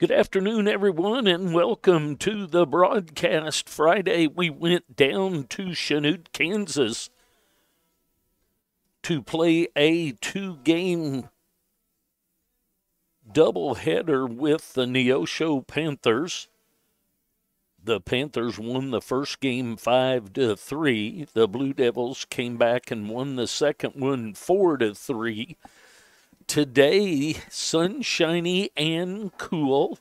Good afternoon, everyone, and welcome to the broadcast. Friday, we went down to Chanute, Kansas to play a two game doubleheader with the Neosho Panthers. The Panthers won the first game five to three. The Blue Devils came back and won the second one four to three today sunshiny and cool.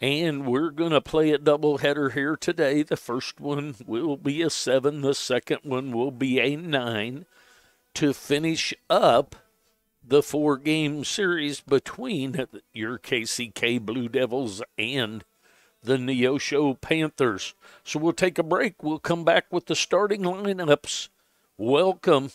And we're going to play a doubleheader here today. The first one will be a seven, the second one will be a nine to finish up the four game series between your KCK Blue Devils and the Neosho Panthers. So we'll take a break. We'll come back with the starting lineups. Welcome.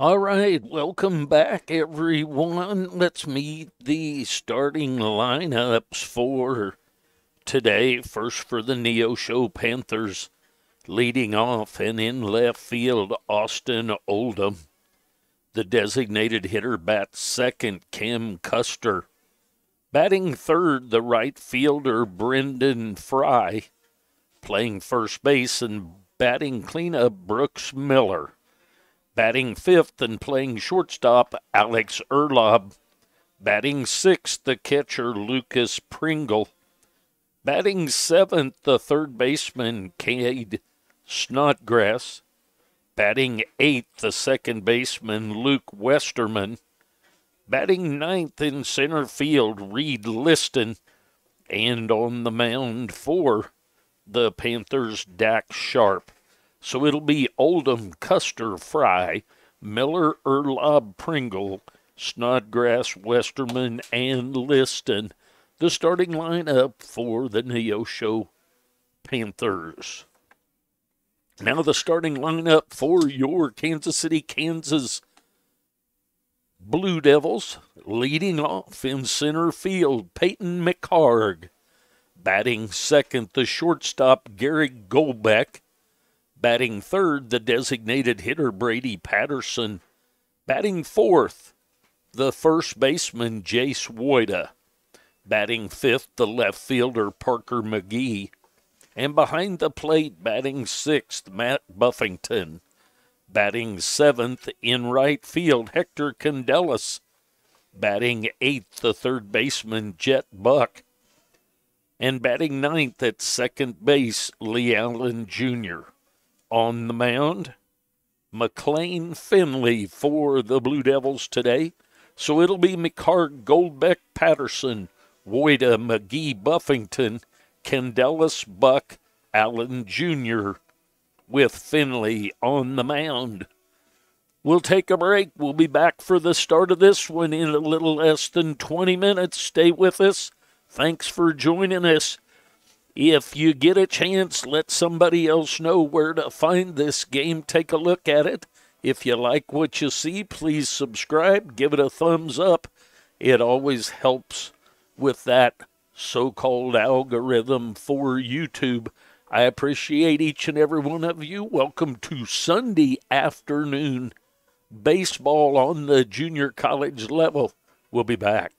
All right, welcome back, everyone. Let's meet the starting lineups for today. First for the Neosho Panthers, leading off and in left field, Austin Oldham. The designated hitter bats second, Cam Custer. Batting third, the right fielder, Brendan Fry. Playing first base and batting cleanup, Brooks Miller. Batting fifth and playing shortstop, Alex Erlob. Batting sixth, the catcher, Lucas Pringle. Batting seventh, the third baseman, Cade Snodgrass. Batting eighth, the second baseman, Luke Westerman. Batting ninth in center field, Reed Liston. And on the mound for the Panthers, Dax Sharp. So it'll be Oldham, Custer, Fry, Miller, Erlob, Pringle, Snodgrass, Westerman, and Liston. The starting lineup for the Neosho Panthers. Now the starting lineup for your Kansas City, Kansas Blue Devils. Leading off in center field, Peyton McHarg. Batting second, the shortstop, Gary Golbeck. Batting third, the designated hitter Brady Patterson. Batting fourth, the first baseman Jace Woida. Batting fifth, the left fielder Parker McGee. And behind the plate, batting sixth, Matt Buffington. Batting seventh in right field, Hector Candelas. Batting eighth, the third baseman Jet Buck. And batting ninth at second base, Lee Allen Jr on the mound. McLean Finley for the Blue Devils today. So it'll be McHarg, Golbeck, Patterson, Woida, McGee, Buffington, Candelas, Buck, Allen Jr. with Finley on the mound. We'll take a break. We'll be back for the start of this one in a little less than 20 minutes. Stay with us. Thanks for joining us. If you get a chance, let somebody else know where to find this game. Take a look at it. If you like what you see, please subscribe, give it a thumbs up. It always helps with that so called algorithm for YouTube. I appreciate each and every one of you. Welcome to Sunday afternoon baseball on the junior college level. We'll be back.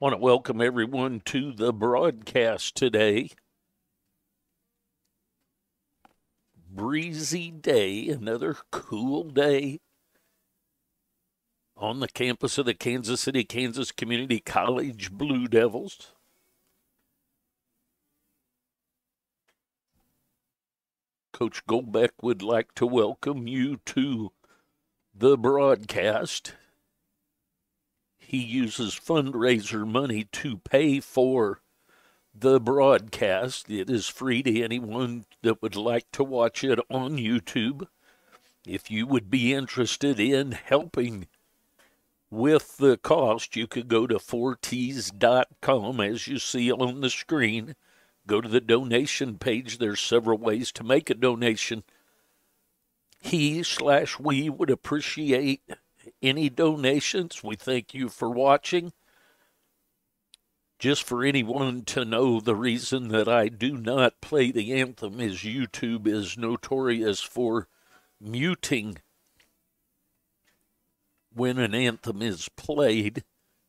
Want to welcome everyone to the broadcast today. Breezy day, another cool day on the campus of the Kansas City, Kansas Community College Blue Devils. Coach Golbeck would like to welcome you to the broadcast. He uses fundraiser money to pay for the broadcast. It is free to anyone that would like to watch it on YouTube. If you would be interested in helping with the cost, you could go to 4teez.com as you see on the screen. Go to the donation page. There's several ways to make a donation. He slash we would appreciate any donations. We thank you for watching. Just for anyone to know, the reason that I do not play the anthem is YouTube is notorious for muting when an anthem is played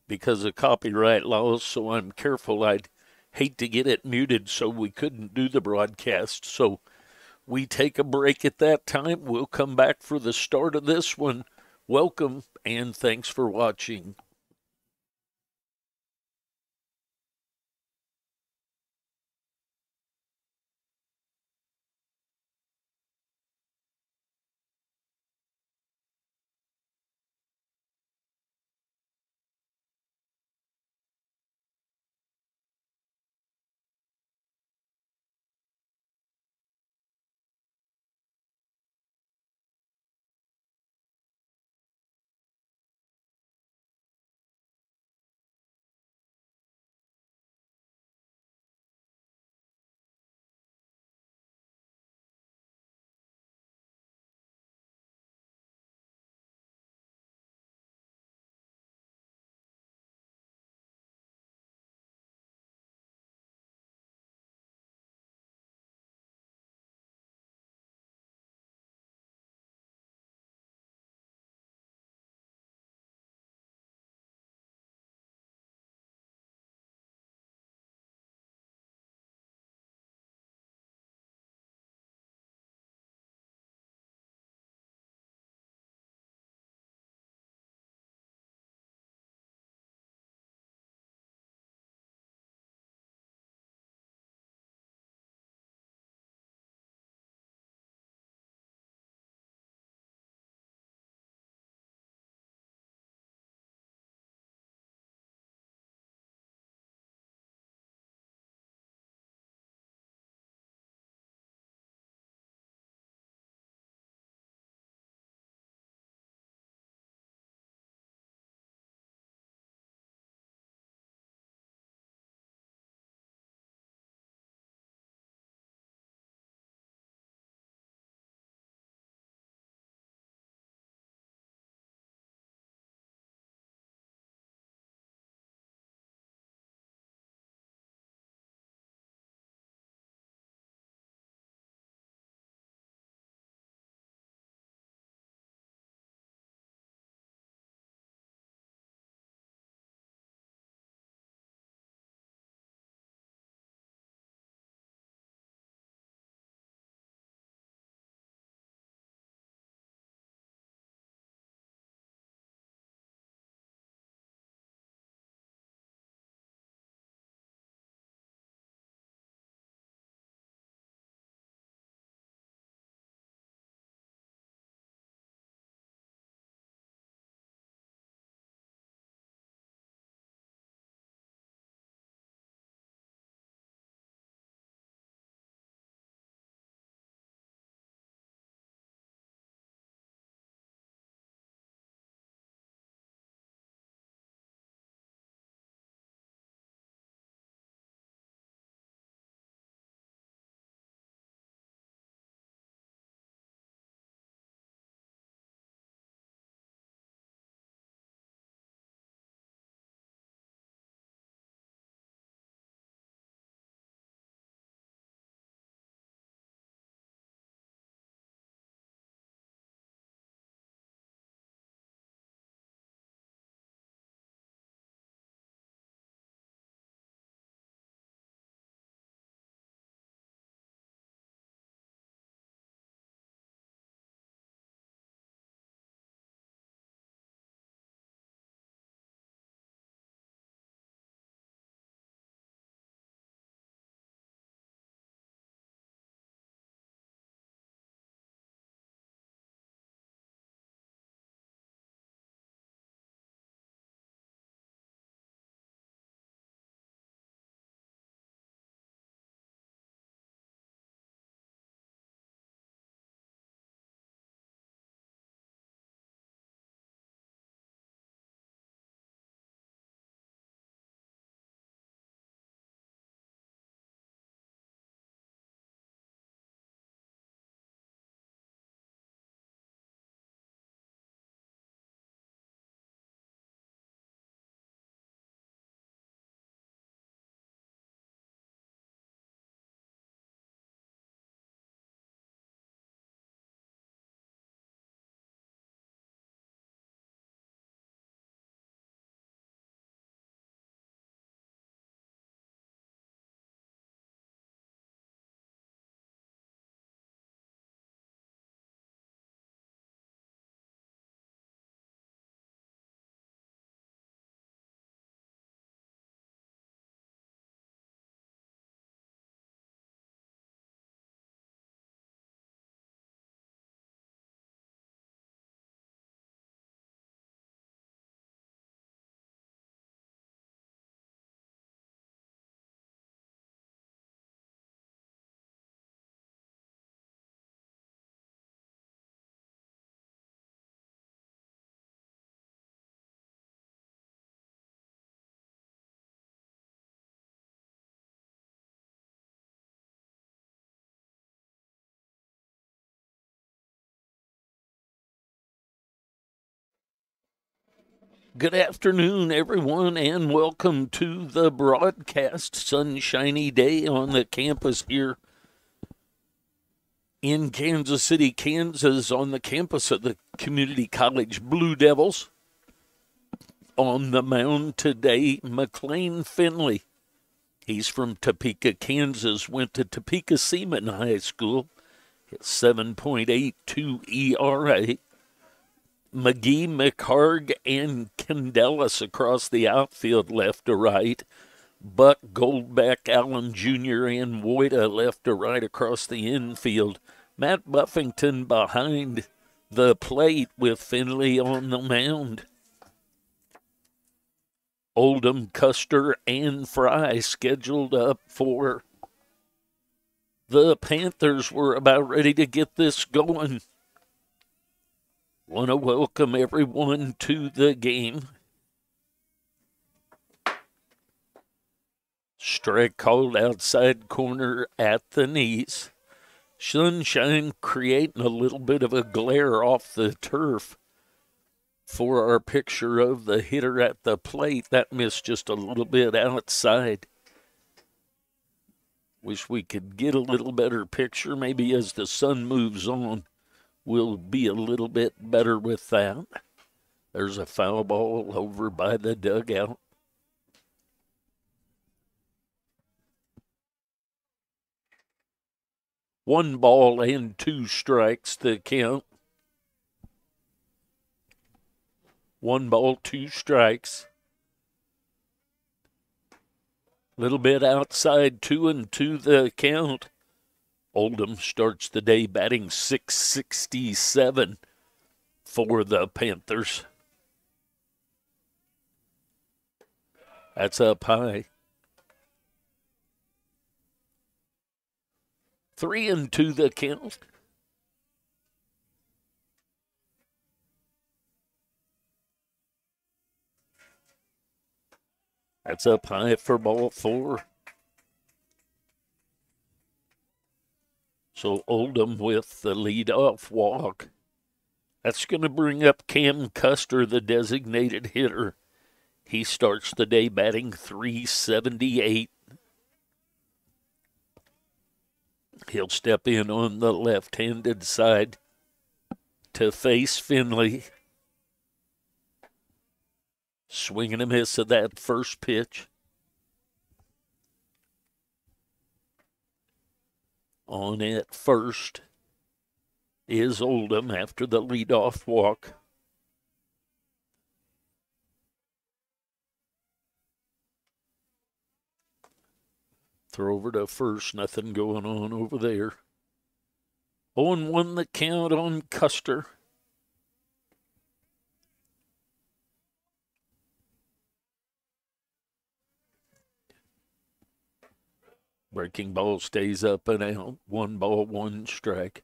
because of copyright laws, so I'm careful. I'd hate to get it muted so we couldn't do the broadcast. So we take a break at that time. We'll come back for the start of this one. Welcome and thanks for watching. Good afternoon, everyone, and welcome to the broadcast. Sunshiny day on the campus here in Kansas City, Kansas, on the campus of the Community College Blue Devils. On the mound today, McLean Finley. He's from Topeka, Kansas, went to Topeka Seaman High School. 7.82 ERA. McGee, McHarg, and Candelas across the outfield left to right. Buck, Golbeck, Allen Jr., and Woida left to right across the infield. Matt Buffington behind the plate with Finley on the mound. Oldham, Custer, and Fry scheduled up for the Panthers were about ready to get this going. Want to welcome everyone to the game. Strike called outside corner at the knees. Sunshine creating a little bit of a glare off the turf for our picture of the hitter at the plate. That missed just a little bit outside. Wish we could get a little better picture. Maybe as the sun moves on will be a little bit better with that. There's a foul ball over by the dugout. One ball and two strikes to count. One ball, two strikes. Little bit outside, two and two the count. Oldham starts the day batting 667 for the Panthers. That's up high. Three and two the count. That's up high for ball four. So Oldham with the lead-off walk. That's going to bring up Cam Custer, the designated hitter. He starts the day batting 378. He'll step in on the left handed side to face Finley. Swinging a miss of that first pitch. On it first is Oldham after the leadoff walk. Throw over to first, nothing going on over there. 0 1 the count on Custer. Breaking ball stays up and out. One ball, one strike.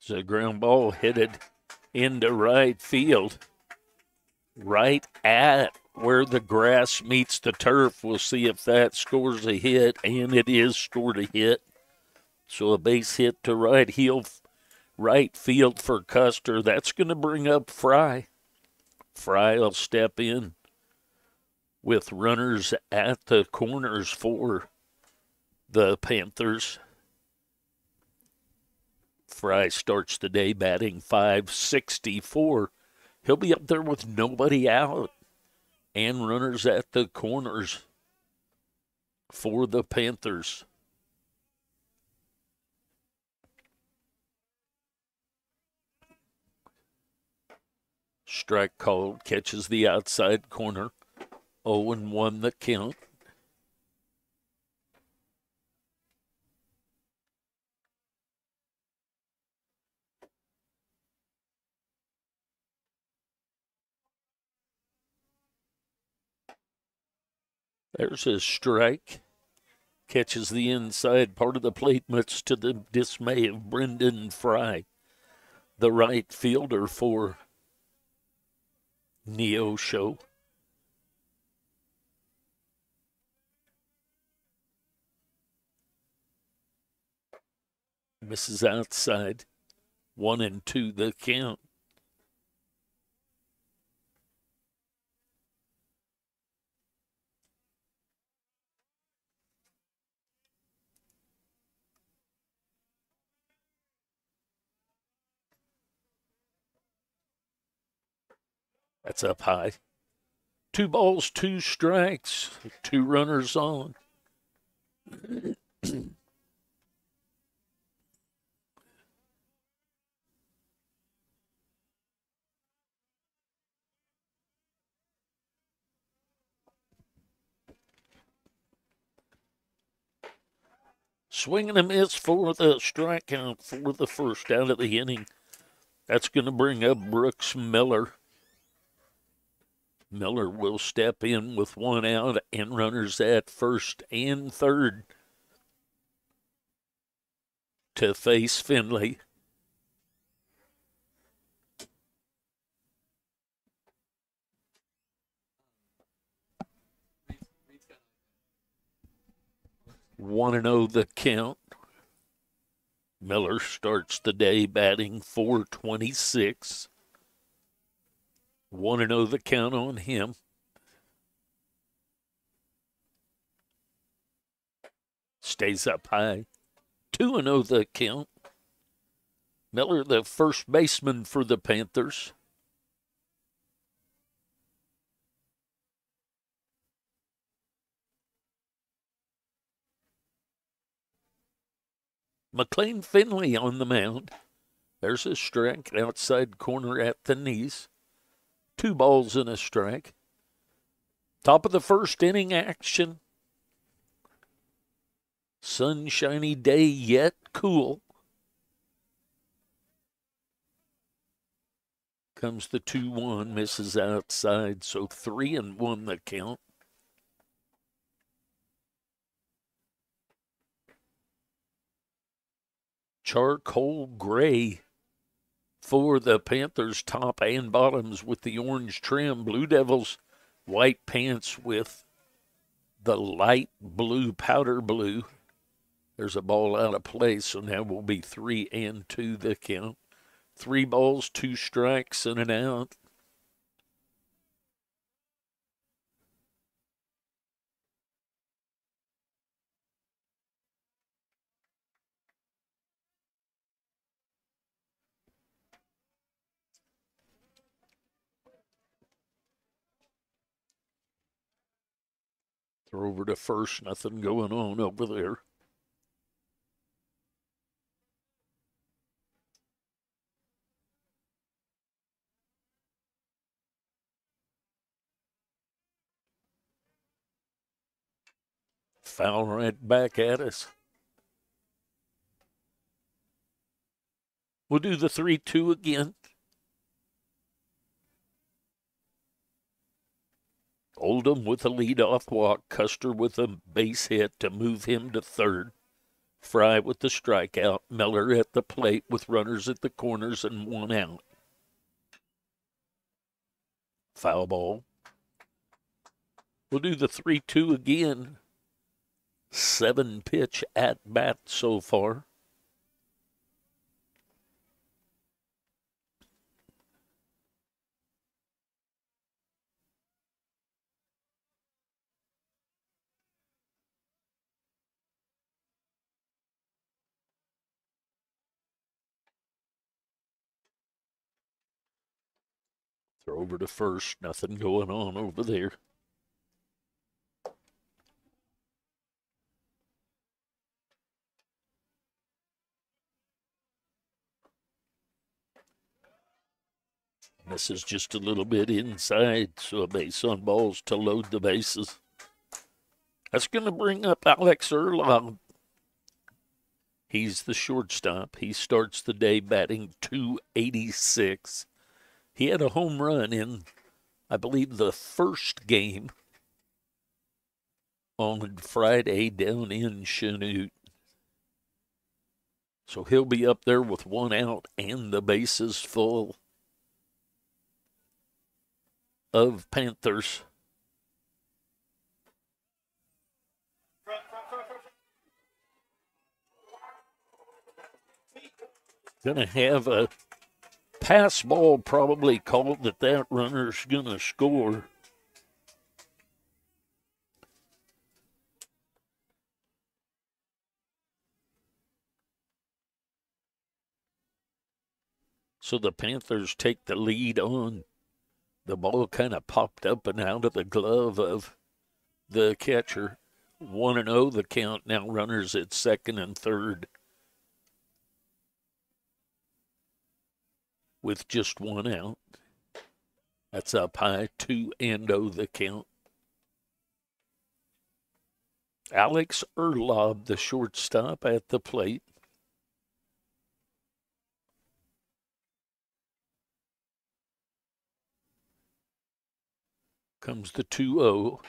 It's a ground ball headed into right field. Right at where the grass meets the turf. We'll see if that scores a hit, and it is scored a hit. So a base hit to right heel, right field for Custer. That's going to bring up Fry. Fry will step in with runners at the corners for the Panthers. Fry starts the day batting 564. He'll be up there with nobody out and runners at the corners for the Panthers. Strike called, catches the outside corner. 0 and 1 the count. There's a strike. Catches the inside part of the plate, much to the dismay of Brendan Fry, the right fielder for Neosho. Misses outside. One and two the count. That's up high. Two balls, two strikes, two runners on. Swing and a miss for the strikeout for the first out of the inning. That's going to bring up Brooks Miller. Miller will step in with one out and runners at first and third to face Finley. One and zero the count. Miller starts the day batting 426. 1 0 the count on him. Stays up high. 2 0 the count. Miller, the first baseman for the Panthers. McLean Finley on the mound. There's a strike outside corner at the knees. Two balls and a strike. Top of the first inning action. Sunshiny day yet cool. Comes the 2 1, misses outside, so 3 and 1 the count. charcoal gray for the Panthers top and bottoms with the orange trim. Blue Devils white pants with the light blue powder blue. There's a ball out of play, so now we'll be three and two the count. Three balls, two strikes, and an out. Throw over to first, nothing going on over there. Foul right back at us. We'll do the 3 2 again. Oldham with a lead-off walk, Custer with a base hit to move him to third. Fry with the strikeout, Miller at the plate with runners at the corners and one out. Foul ball. We'll do the 3 2 again. Seven pitch at bat so far. Throw over to first. Nothing going on over there. This is just a little bit inside, so a base on balls to load the bases. That's going to bring up Alex Erlog. He's the shortstop. He starts the day batting 286. He had a home run in, I believe, the first game on Friday down in Chanute. So he'll be up there with one out and the bases full of Panthers. to have a pass ball probably called that that runner's going to score. So the Panthers take the lead on. The ball kind of popped up and out of the glove of the catcher. 1 and 0 the count. Now runners at second and third. With just one out. That's up high. 2 and 0 the count. Alex Erlob, the shortstop, at the plate. Comes the 2 0.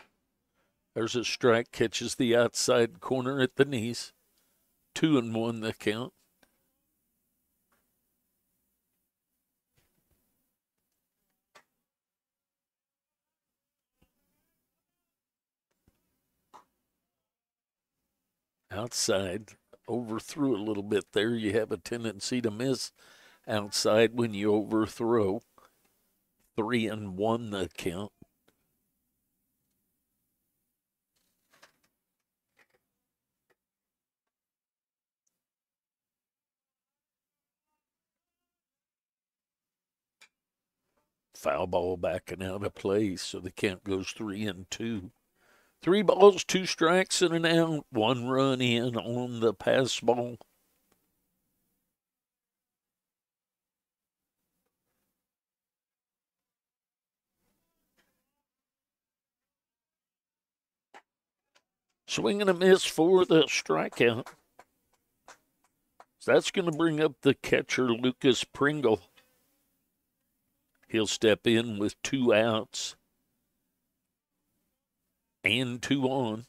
There's a strike, catches the outside corner at the knees. Two and one the count. Outside, overthrew a little bit there. You have a tendency to miss outside when you overthrow. Three and one the count. foul ball backing out of play, so the count goes three and two. Three balls, two strikes, and an out. One run in on the pass ball. Swing and a miss for the strikeout. So that's going to bring up the catcher, Lucas Pringle. He'll step in with two outs and two on.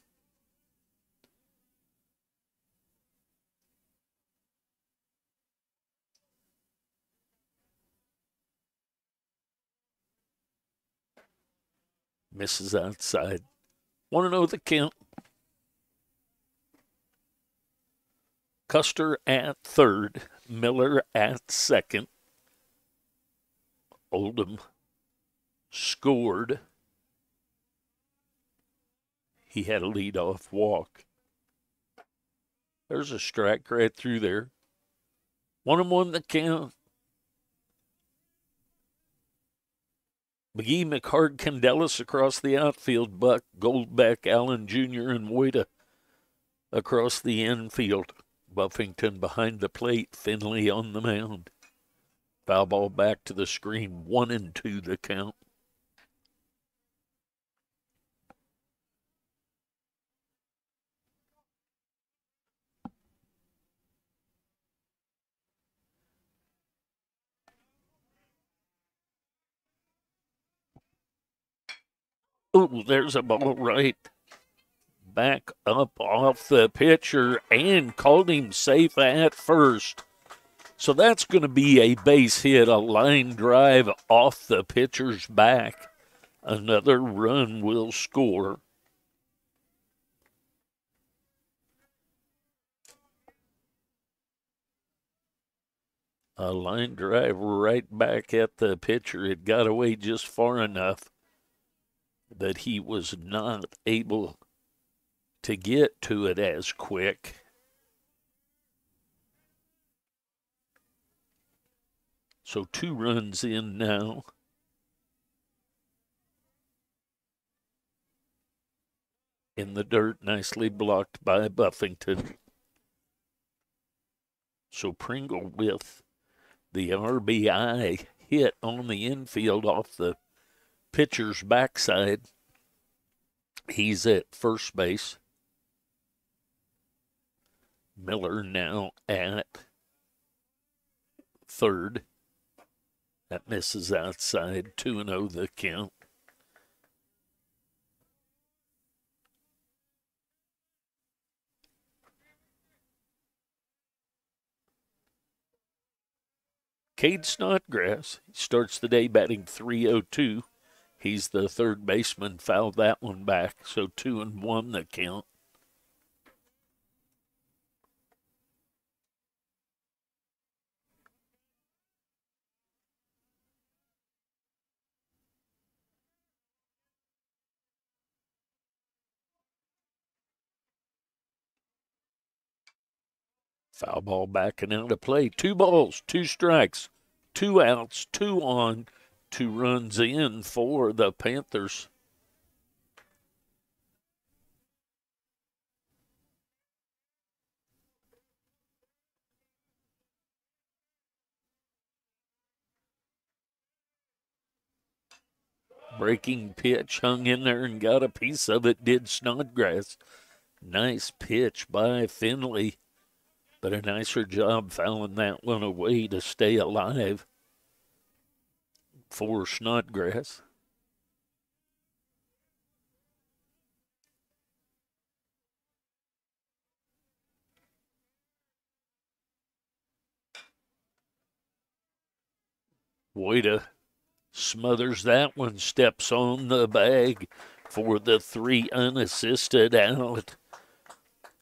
Misses outside. Want to know the count? Custer at third, Miller at second. Oldham scored. He had a lead-off walk. There's a strike right through there. One and one the count. McGee, McHarg, Candelas across the outfield. Buck, Goldbeck, Allen Jr., and Woida across the infield. Buffington behind the plate. Finley on the mound. Foul ball back to the screen. One and two the count. Oh, there's a ball right back up off the pitcher and called him safe at first. So that's going to be a base hit, a line drive off the pitcher's back. Another run will score. A line drive right back at the pitcher. It got away just far enough that he was not able to get to it as quick. So two runs in now. In the dirt, nicely blocked by Buffington. So Pringle with the RBI hit on the infield off the pitcher's backside. He's at first base. Miller now at third. That misses outside. 2 0 the count. Cade Snodgrass starts the day batting 302. He's the third baseman, fouled that one back. So two and one the count. Foul ball backing out of play. Two balls, two strikes, two outs, two on two runs in for the Panthers. Breaking pitch hung in there and got a piece of it, did Snodgrass. Nice pitch by Finley, but a nicer job fouling that one away to stay alive for Snodgrass. Wojda smothers that one, steps on the bag for the three unassisted out.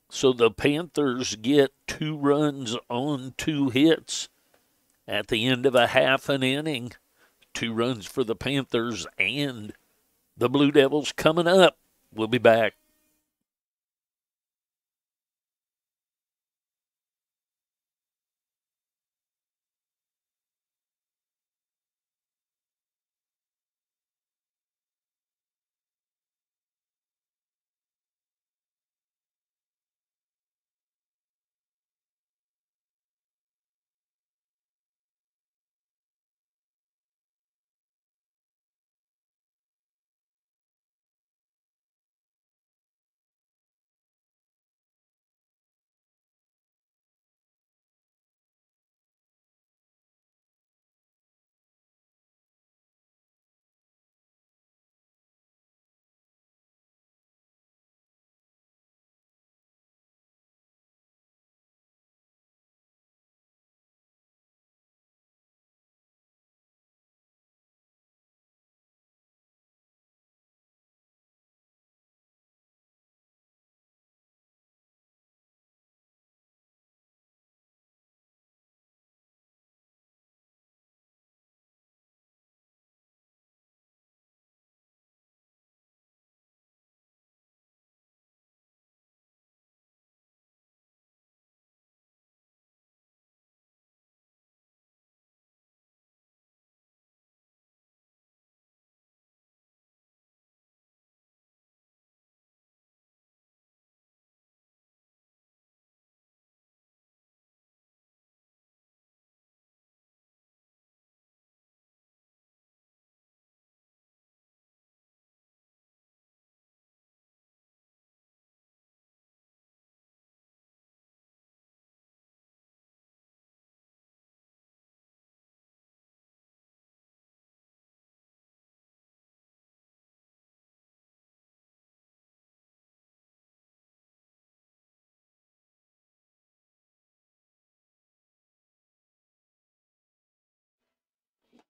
So the Panthers get two runs on two hits at the end of a half an inning. Two runs for the Panthers and the Blue Devils coming up. We'll be back.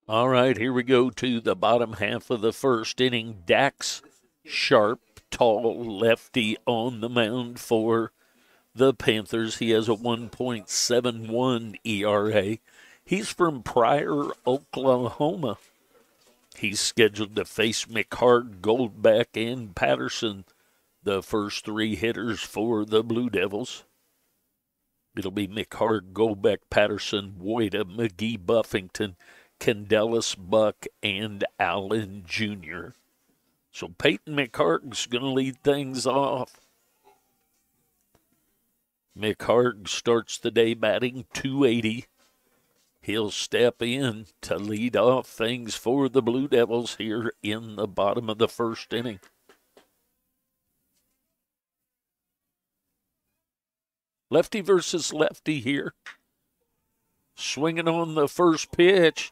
All right, here we go to the bottom half of the first inning. Dax Sharp, tall lefty on the mound for the Panthers. He has a 1.71 ERA. He's from Pryor, Oklahoma. He's scheduled to face McHarg, Goldbeck, and Patterson, the first three hitters for the Blue Devils. It'll be McHarg, Goldbeck, Patterson, Wojda, McGee, Buffington, Candelas, Buck, and Allen Jr. So Peyton McHarg's going to lead things off. McHarg starts the day batting 280. He'll step in to lead off things for the Blue Devils here in the bottom of the first inning. Lefty versus lefty here. Swinging on the first pitch.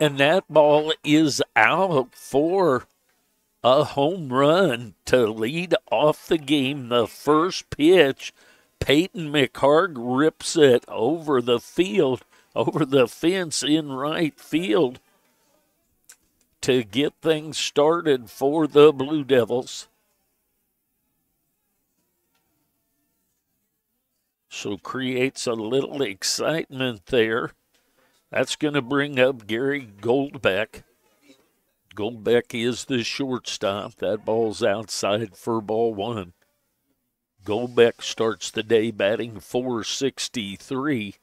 And that ball is out for a home run to lead off the game. The first pitch, Peyton McHarg rips it over the field, over the fence in right field to get things started for the Blue Devils. So creates a little excitement there. That's going to bring up Gary Goldbeck. Goldbeck is the shortstop. That ball's outside for ball one. Goldbeck starts the day batting 463.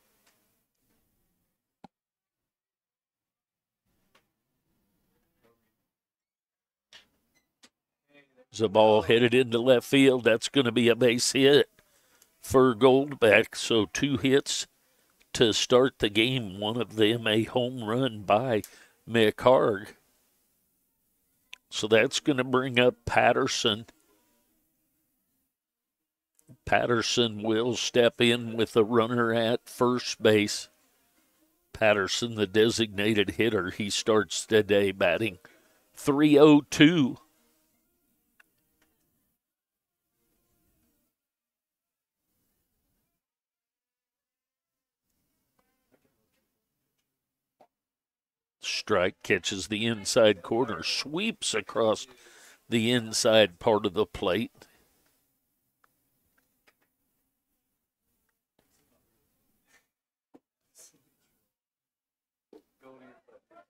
The ball headed into left field. That's going to be a base hit for Goldbeck. So two hits to start the game. One of them a home run by McHarg. So that's going to bring up Patterson. Patterson will step in with a runner at first base. Patterson, the designated hitter, he starts today batting 302. Strike catches the inside corner, sweeps across the inside part of the plate.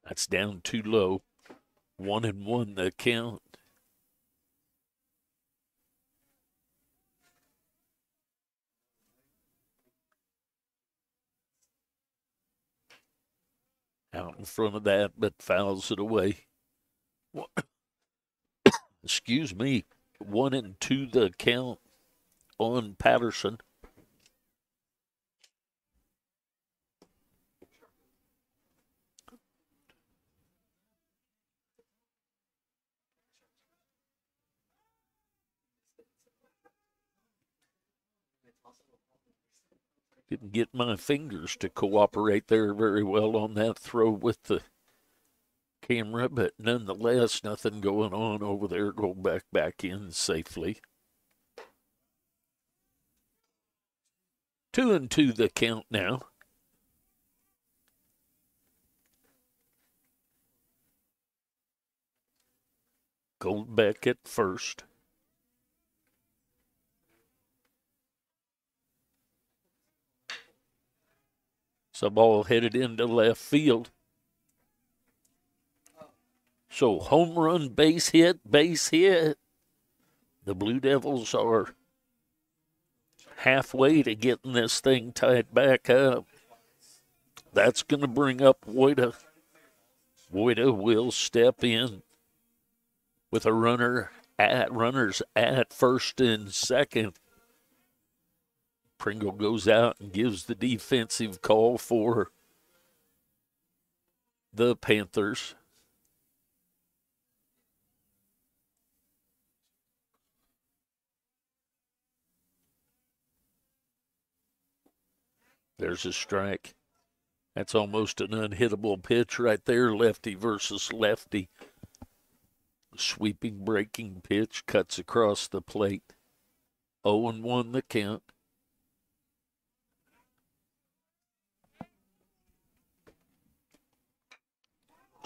That's down too low. One and one the count. Out in front of that, but fouls it away. Excuse me. One and two the count on Patterson. Didn't get my fingers to cooperate there very well on that throw with the camera, but nonetheless, nothing going on over there. Go back back in safely. Two and two the count now. Goldbeck at first. So ball headed into left field. So home run, base hit, base hit. The Blue Devils are halfway to getting this thing tied back up. That's going to bring up Woida. Woida will step in with a runner at runners at first and second. Pringle goes out and gives the defensive call for the Panthers. There's a strike. That's almost an unhittable pitch right there, lefty versus lefty. Sweeping breaking pitch cuts across the plate. 0 and 1 the count.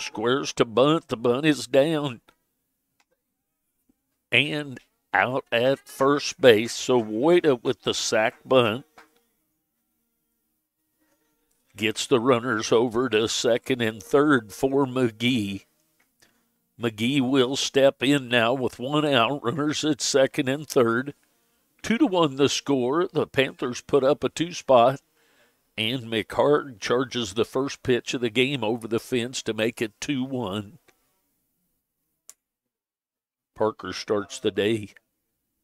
Squares to bunt. The bunt is down. And out at first base. So Woida with the sack bunt gets the runners over to second and third for McGee. McGee will step in now with one out. Runners at second and third. Two to one the score. The Panthers put up a two spot. And McHarg charges the first pitch of the game over the fence to make it 2 1. Parker starts the day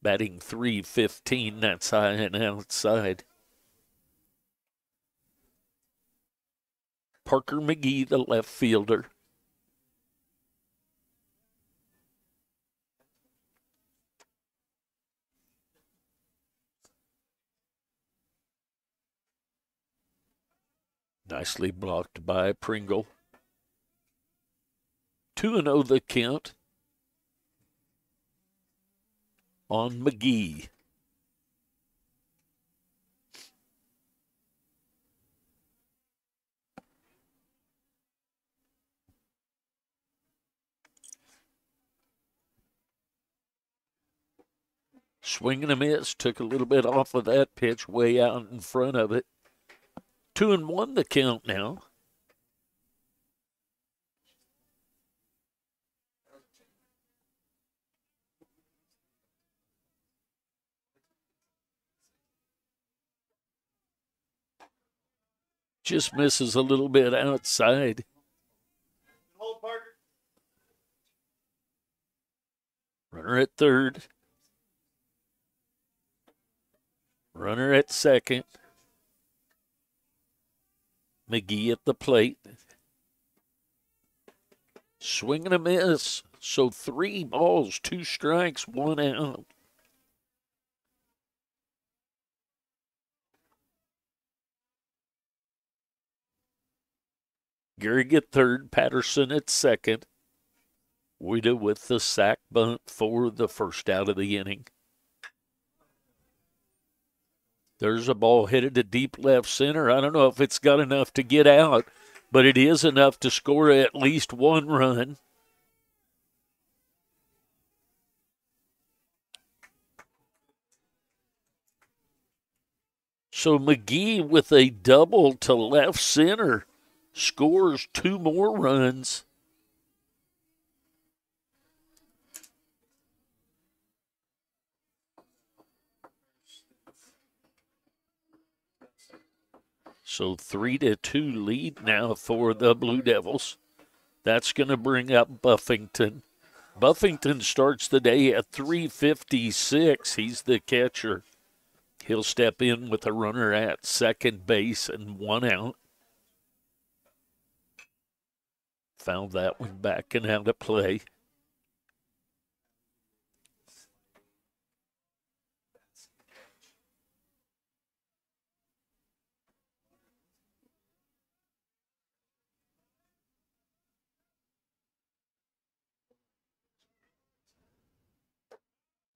batting 315. That's high and outside. Parker McGee, the left fielder. Nicely blocked by Pringle. 2 0 the count on McGee. Swinging a miss, took a little bit off of that pitch, way out in front of it two and one the count now. Just misses a little bit outside. Runner at third. Runner at second. McGee at the plate. Swing and a miss. So three balls, two strikes, one out. Gary at third, Patterson at second. Wida with the sack bunt for the first out of the inning. There's a ball headed to deep left center. I don't know if it's got enough to get out, but it is enough to score at least one run. So McGee with a double to left center scores two more runs. So three to two lead now for the Blue Devils. That's going to bring up Buffington. Buffington starts the day at 356. He's the catcher. He'll step in with a runner at second base and one out. Found that one back and out of play.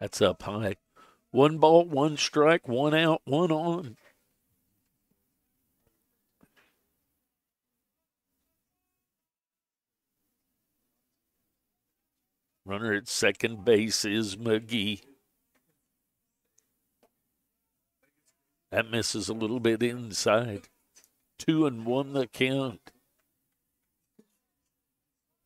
That's up high. One ball, one strike, one out, one on. Runner at second base is McGee. That misses a little bit inside. Two and one the count.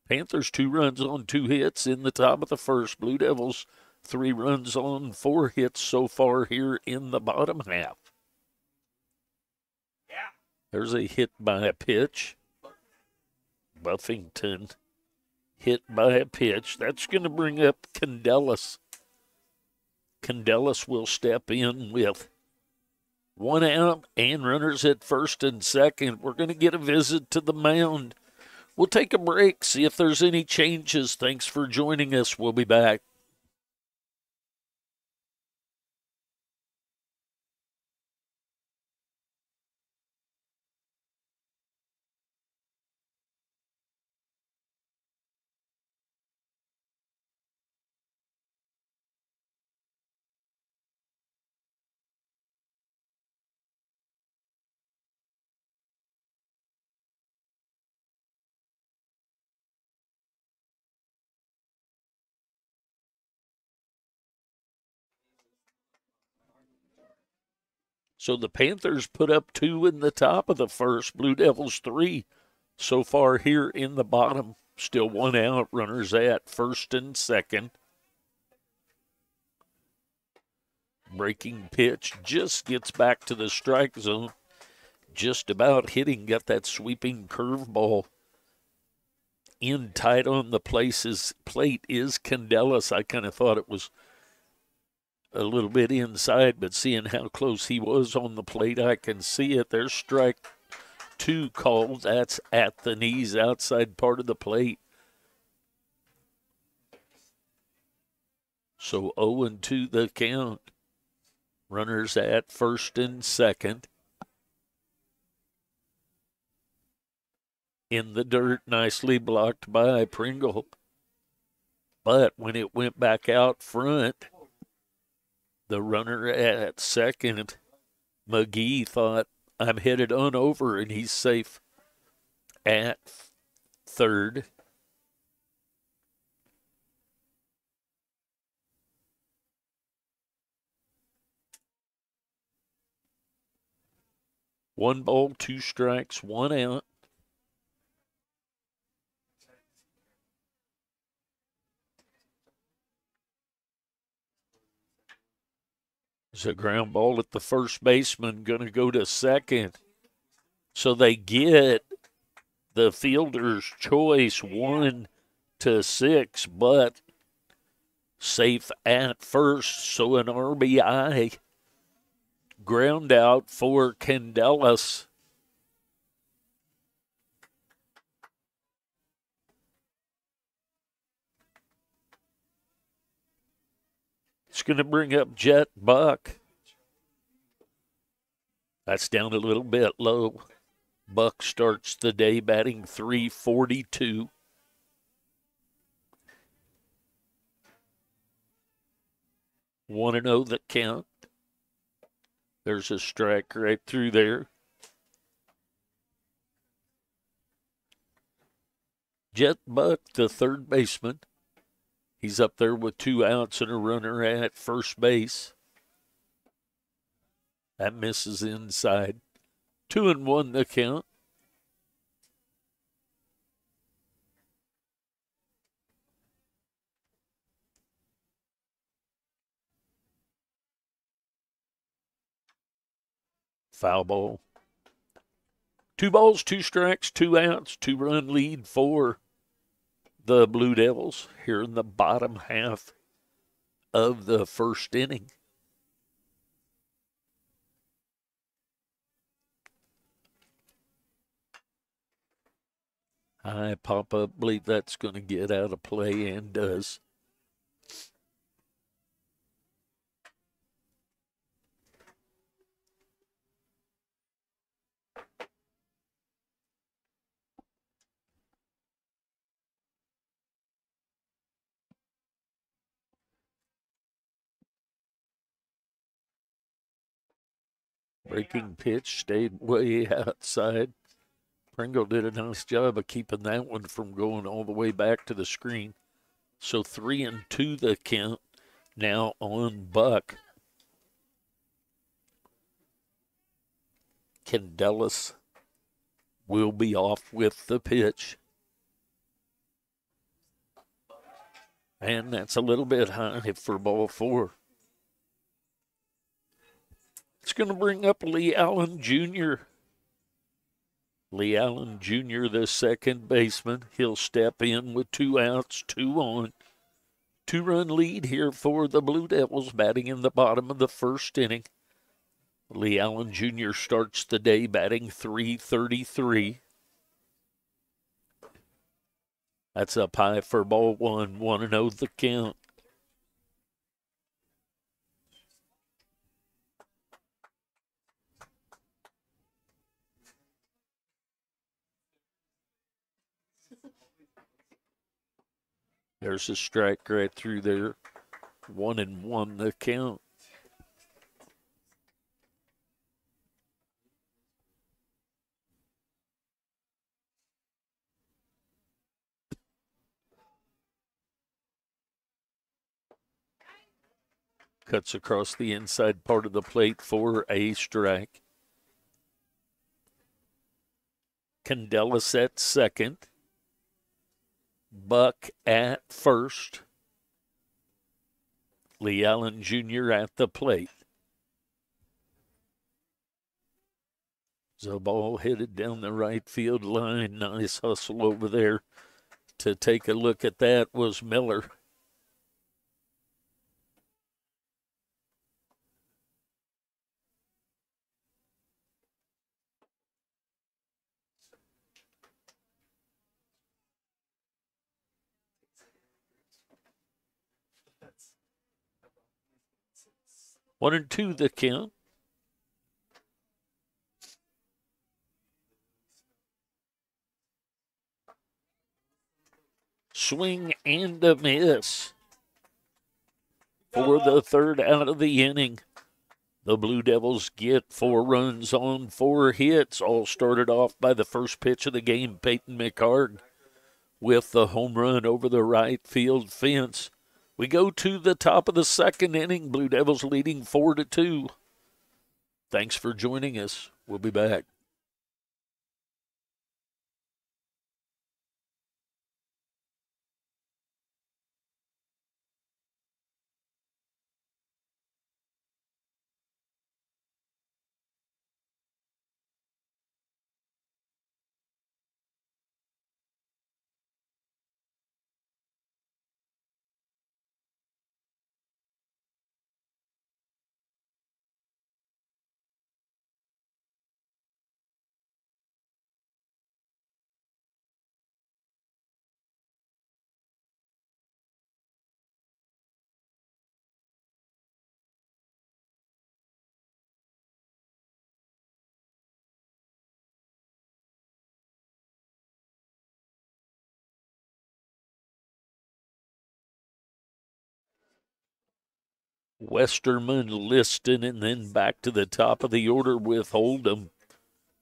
Panthers two runs on two hits in the top of the first. Blue Devils three runs on four hits so far here in the bottom half. Yeah. There's a hit by a pitch. Buffington hit by a pitch. That's going to bring up Candelas. Candelas will step in with one out and runners at first and second. We're going to get a visit to the mound. We'll take a break, see if there's any changes. Thanks for joining us. We'll be back. So the Panthers put up two in the top of the first, Blue Devils three so far here in the bottom. Still one out, runners at first and second. Breaking pitch just gets back to the strike zone. Just about hitting, got that sweeping curveball in tight on the place's plate is Candelas. I kind of thought it was a little bit inside, but seeing how close he was on the plate, I can see it. There's strike two called. That's at the knees, outside part of the plate. So 0 2 the count. Runners at first and second. In the dirt, nicely blocked by Pringle. But when it went back out front, the runner at second, McGee, thought, I'm headed on over, and he's safe at third. One ball, two strikes, one out. It's a ground ball at the first baseman, going to go to second. So they get the fielder's choice one to six, but safe at first. So an RBI ground out for Candelas. It's going to bring up Jet Buck. That's down a little bit low. Buck starts the day batting 342. One and zero the count. There's a strike right through there. Jet Buck, the third baseman. He's up there with two outs and a runner at first base. That misses inside. Two and one the count. Foul ball. Two balls, two strikes, two outs, two run lead for the Blue Devils here in the bottom half of the first inning. I pop up, believe that's going to get out of play and does. Breaking pitch stayed way outside. Pringle did a nice job of keeping that one from going all the way back to the screen. So three and two the count now on Buck. Candelas will be off with the pitch. And that's a little bit high for ball four. It's going to bring up Lee Allen Jr. Lee Allen Jr., the second baseman. He'll step in with two outs, two on. Two run lead here for the Blue Devils, batting in the bottom of the first inning. Lee Allen Jr. starts the day batting 333. That's up high for ball one, 1 0 the count. There's a strike right through there. One and one the count. Cuts across the inside part of the plate for a strike. Candelas at second. Buck at first. Lee Allen Jr. at the plate. The ball headed down the right field line. Nice hustle over there to take a look at that was Miller. One and two the count. Swing and a miss for the third out of the inning. The Blue Devils get four runs on four hits, all started off by the first pitch of the game, Peyton McHarg with the home run over the right field fence. We go to the top of the second inning. Blue Devils leading four to two. Thanks for joining us. We'll be back. Westerman, Liston, and then back to the top of the order with Oldham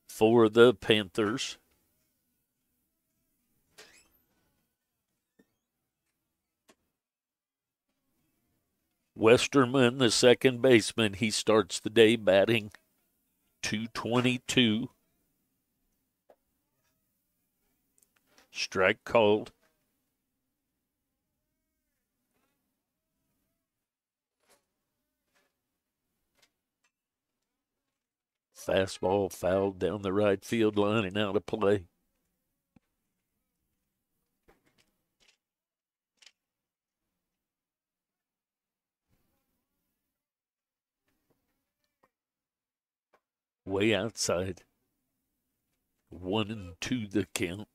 for the Panthers. Westerman, the second baseman, he starts the day batting 222. Strike called. Fastball fouled down the right field line and out of play. Way outside. One and two the count.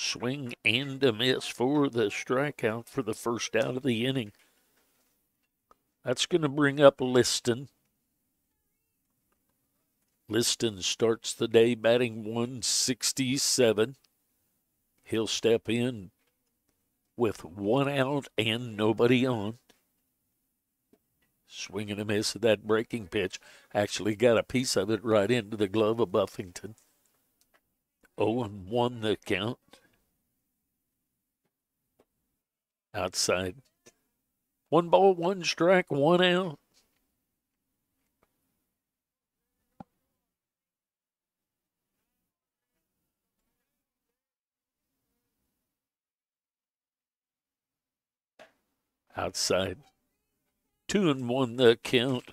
Swing and a miss for the strikeout for the first out of the inning. That's going to bring up Liston. Liston starts the day batting 167. He'll step in with one out and nobody on. Swing and a miss at that breaking pitch. Actually got a piece of it right into the glove of Buffington. 0 and 1 the count. Outside. One ball, one strike, one out. Outside. Two and one the count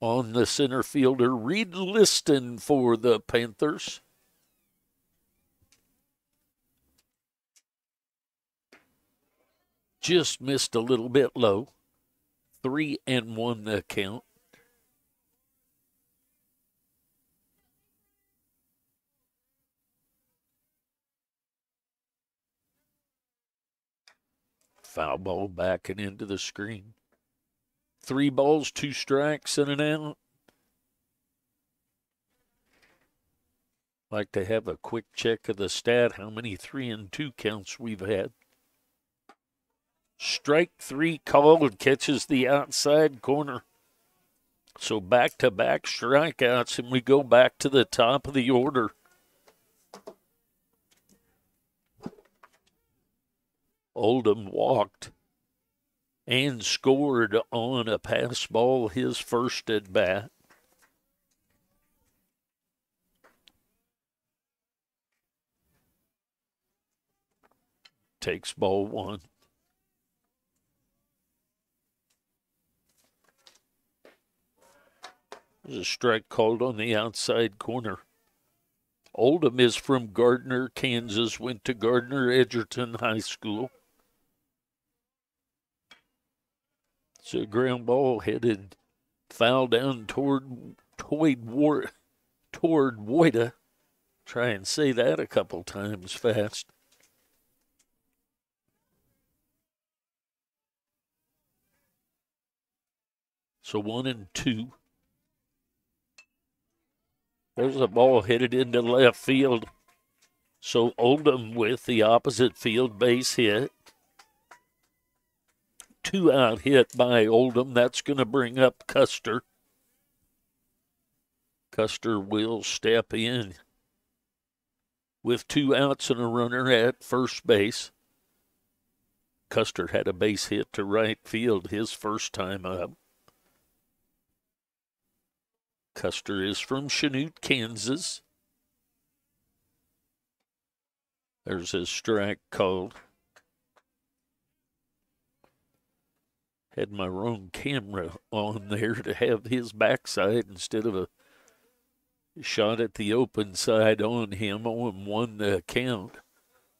on the center fielder. Reed Liston for the Panthers. Just missed a little bit low. Three and one the count. Foul ball backing into the screen. Three balls, two strikes, and an out. Like to have a quick check of the stat, how many three and two counts we've had. Strike three called, catches the outside corner. So back to back strikeouts, and we go back to the top of the order. Oldham walked and scored on a pass ball, his first at bat. Takes ball one. There's a strike called on the outside corner. Oldham is from Gardner, Kansas, went to Gardner Edgerton High School. It's a ground ball headed foul down toward toward War, toward Woida. Try and say that a couple times fast. So one and two. There's a ball headed into left field. So Oldham with the opposite field base hit. Two out hit by Oldham. That's going to bring up Custer. Custer will step in with two outs and a runner at first base. Custer had a base hit to right field his first time up. Custer is from Chanute, Kansas. There's his strike called. Had my wrong camera on there to have his backside instead of a shot at the open side on him on one the count.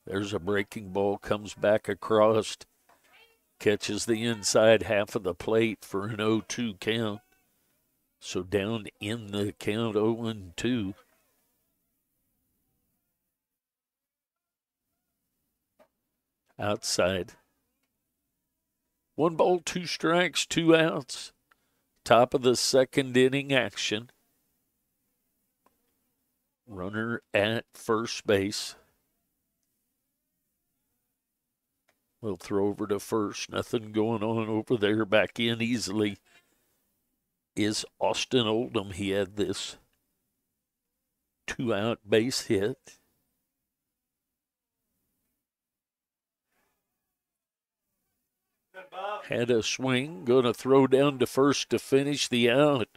There's a breaking ball, comes back across, catches the inside half of the plate for an 0 2 count. So down in the count 0 2. Outside. One ball, two strikes, two outs. Top of the second inning action. Runner at first base. We'll throw over to first. Nothing going on over there. Back in easily is Austin Oldham. He had this two out base hit. Had a swing, going to throw down to first to finish the out.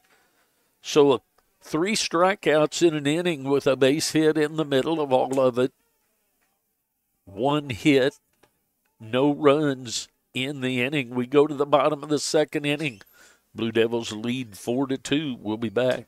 So a, three strikeouts in an inning with a base hit in the middle of all of it. One hit, no runs in the inning. We go to the bottom of the second inning. Blue Devils lead four to two. We'll be back.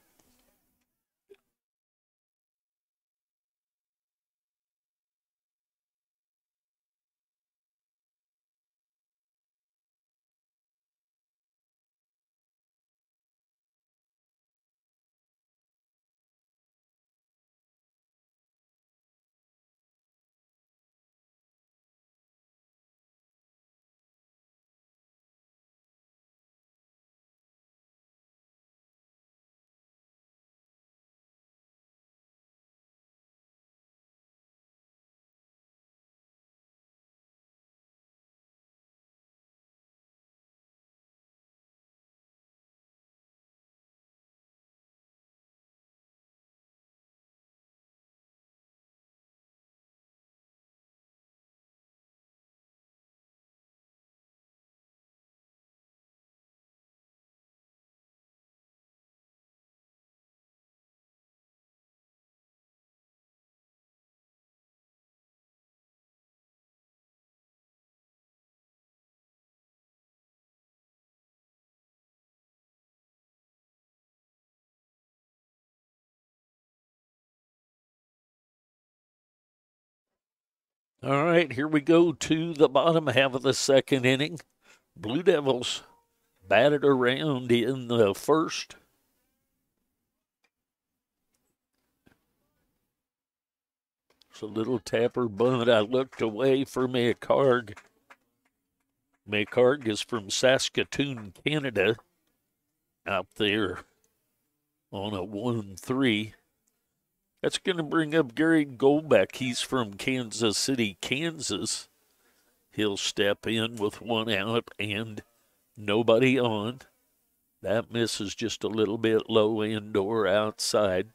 All right, here we go to the bottom half of the second inning. Blue Devils batted around in the first. It's a little tapper bunt. I looked away for McHarg. McHarg is from Saskatoon, Canada, out there on a 1 3. That's going to bring up Gary Goldbeck. He's from Kansas City, Kansas. He'll step in with one out and nobody on. That misses just a little bit low indoor outside.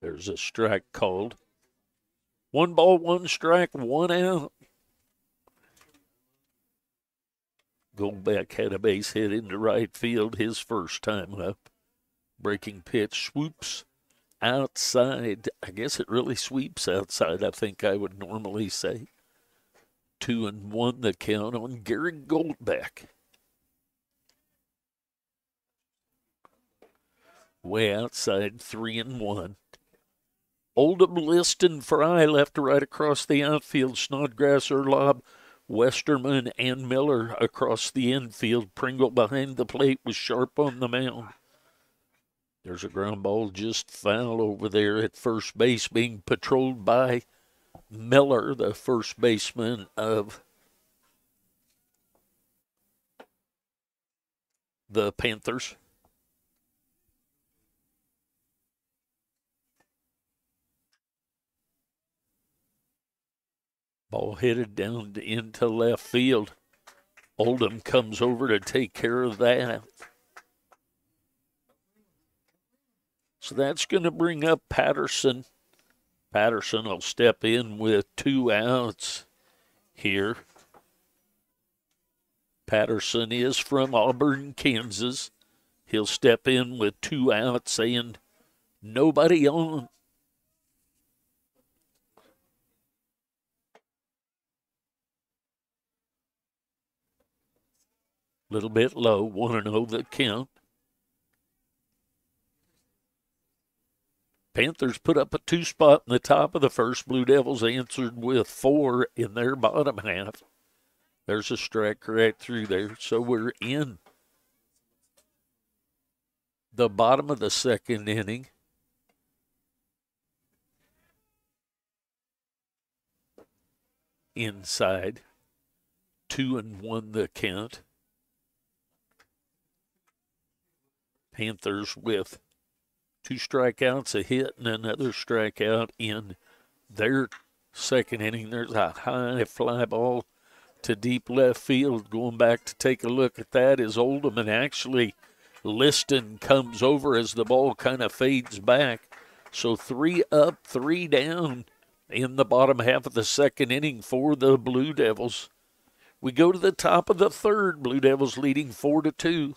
There's a strike called. One ball, one strike, one out. Goldbeck had a base hit into right field his first time up. Breaking pitch swoops outside. I guess it really sweeps outside, I think I would normally say. Two and one the count on Gary Goldbeck. Way outside, three and one. Oldham, Liston, Fry left to right across the outfield. Snodgrass, Erlob, Westerman and Miller across the infield. Pringle behind the plate was sharp on the mound. There's a ground ball just foul over there at first base, being patrolled by Miller, the first baseman of the Panthers. Ball headed down into left field. Oldham comes over to take care of that. So that's going to bring up Patterson. Patterson will step in with two outs here. Patterson is from Auburn, Kansas. He'll step in with two outs and nobody on. Little bit low, 1 0 the count. Panthers put up a two spot in the top of the first. Blue Devils answered with four in their bottom half. There's a strike right through there. So we're in the bottom of the second inning. Inside. Two and one the count. Panthers with two strikeouts, a hit, and another strikeout in their second inning. There's a high fly ball to deep left field. Going back to take a look at that is Oldham, and actually Liston comes over as the ball kind of fades back. So three up, three down in the bottom half of the second inning for the Blue Devils. We go to the top of the third. Blue Devils leading four to two.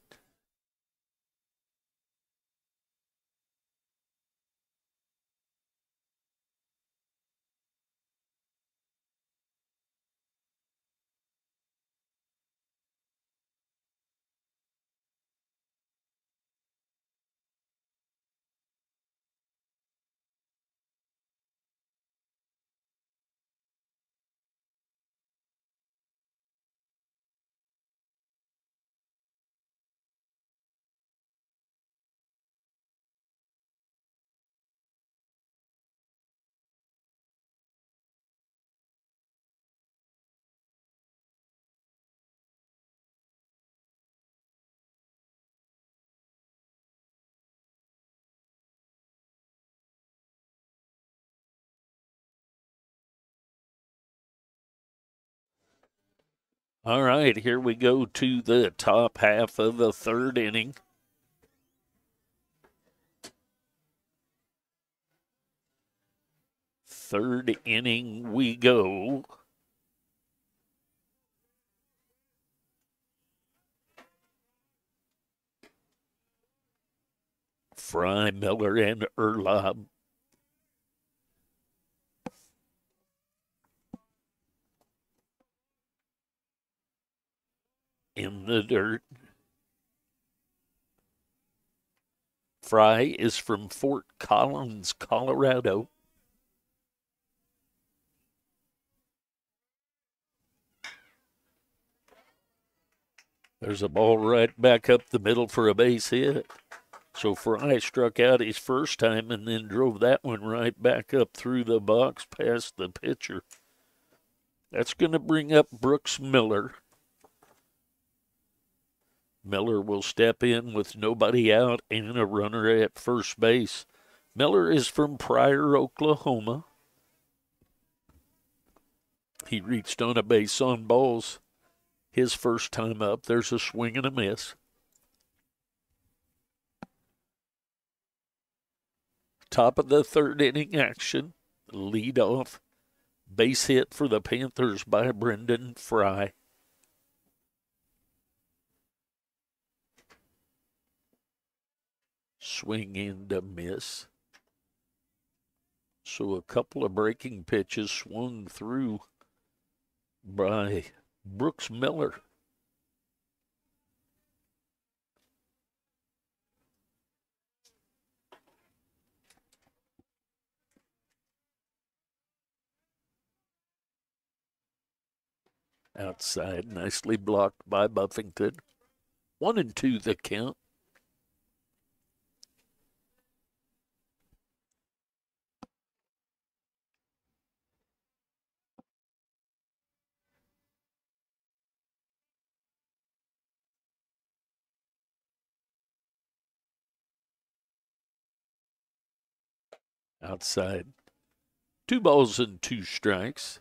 All right, here we go to the top half of the third inning. Third inning we go. Fry, Miller, and Erlob in the dirt. Fry is from Fort Collins, Colorado. There's a ball right back up the middle for a base hit. So Fry struck out his first time and then drove that one right back up through the box past the pitcher. That's going to bring up Brooks Miller. Miller will step in with nobody out and a runner at first base. Miller is from Pryor, Oklahoma. He reached on a base on balls his first time up. There's a swing and a miss. Top of the third inning action. Lead off base hit for the Panthers by Brendan Fry. Swing and a miss. So a couple of breaking pitches swung through by Brooks Miller. Outside, nicely blocked by Buffington. One and two the count. Outside. Two balls and two strikes.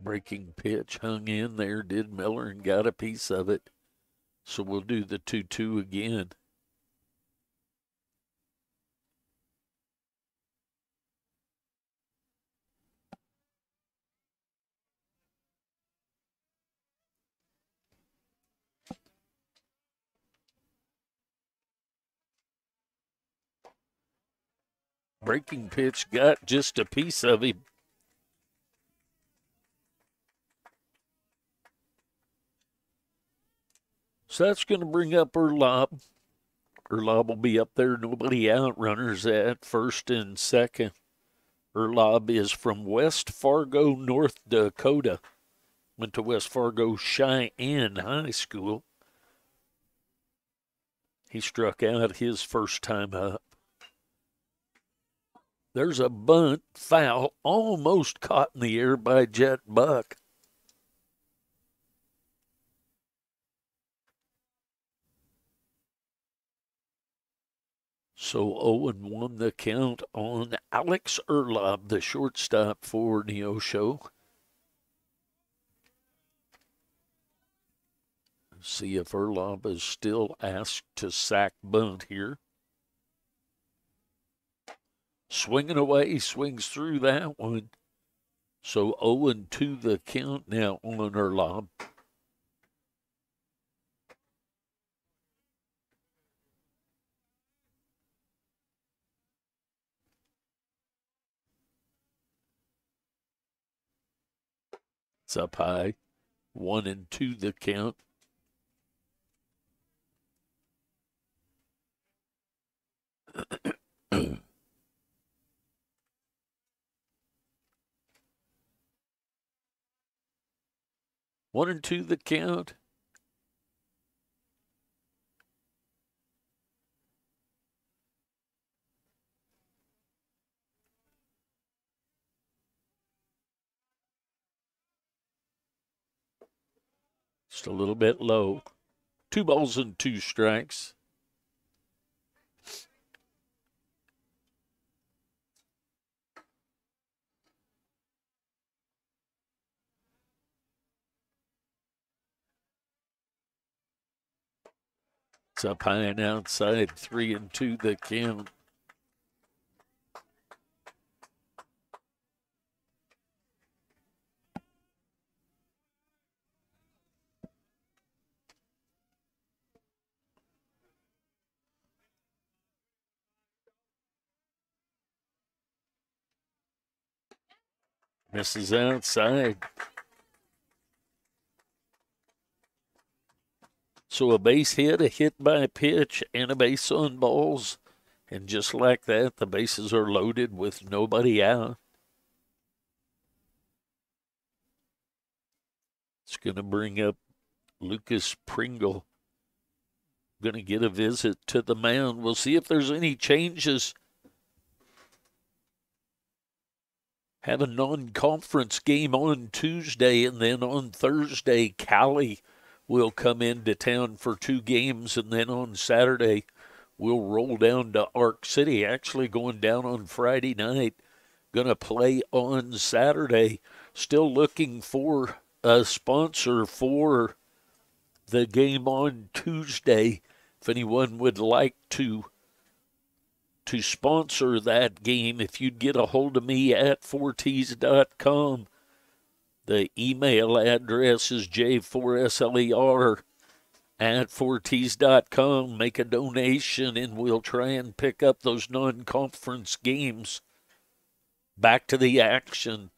Breaking pitch hung in there, did Miller, and got a piece of it. So we'll do the 2 2 again. Breaking pitch got just a piece of him. So that's going to bring up Erlob. Erlob will be up there, nobody out. Runners at first and second. Erlob is from West Fargo, North Dakota. Went to West Fargo Cheyenne High School. He struck out his first time up. There's a bunt foul almost caught in the air by Jet Buck. So oh Owen won the count on Alex Erlob, the shortstop for Neosho. See if Erlob is still asked to sack bunt here. Swinging away, swings through that one. So Owen to the count now on Erlob. It's up high. One and two the count. One and two the count. Just a little bit low. Two balls and two strikes. Up high and outside, three and two the count. Misses outside. So a base hit, a hit by a pitch, and a base on balls. And just like that, the bases are loaded with nobody out. It's going to bring up Lucas Pringle. Going to get a visit to the mound. We'll see if there's any changes have a non-conference game on Tuesday, and then on Thursday, Cali will come into town for two games, and then on Saturday, we'll roll down to Ark City. Actually, going down on Friday night, going to play on Saturday. Still looking for a sponsor for the game on Tuesday. If anyone would like to to sponsor that game, if you'd get a hold of me at 4teez.com, the email address is j4sler at 4teez.com. Make a donation, and we'll try and pick up those non conference games. Back to the action.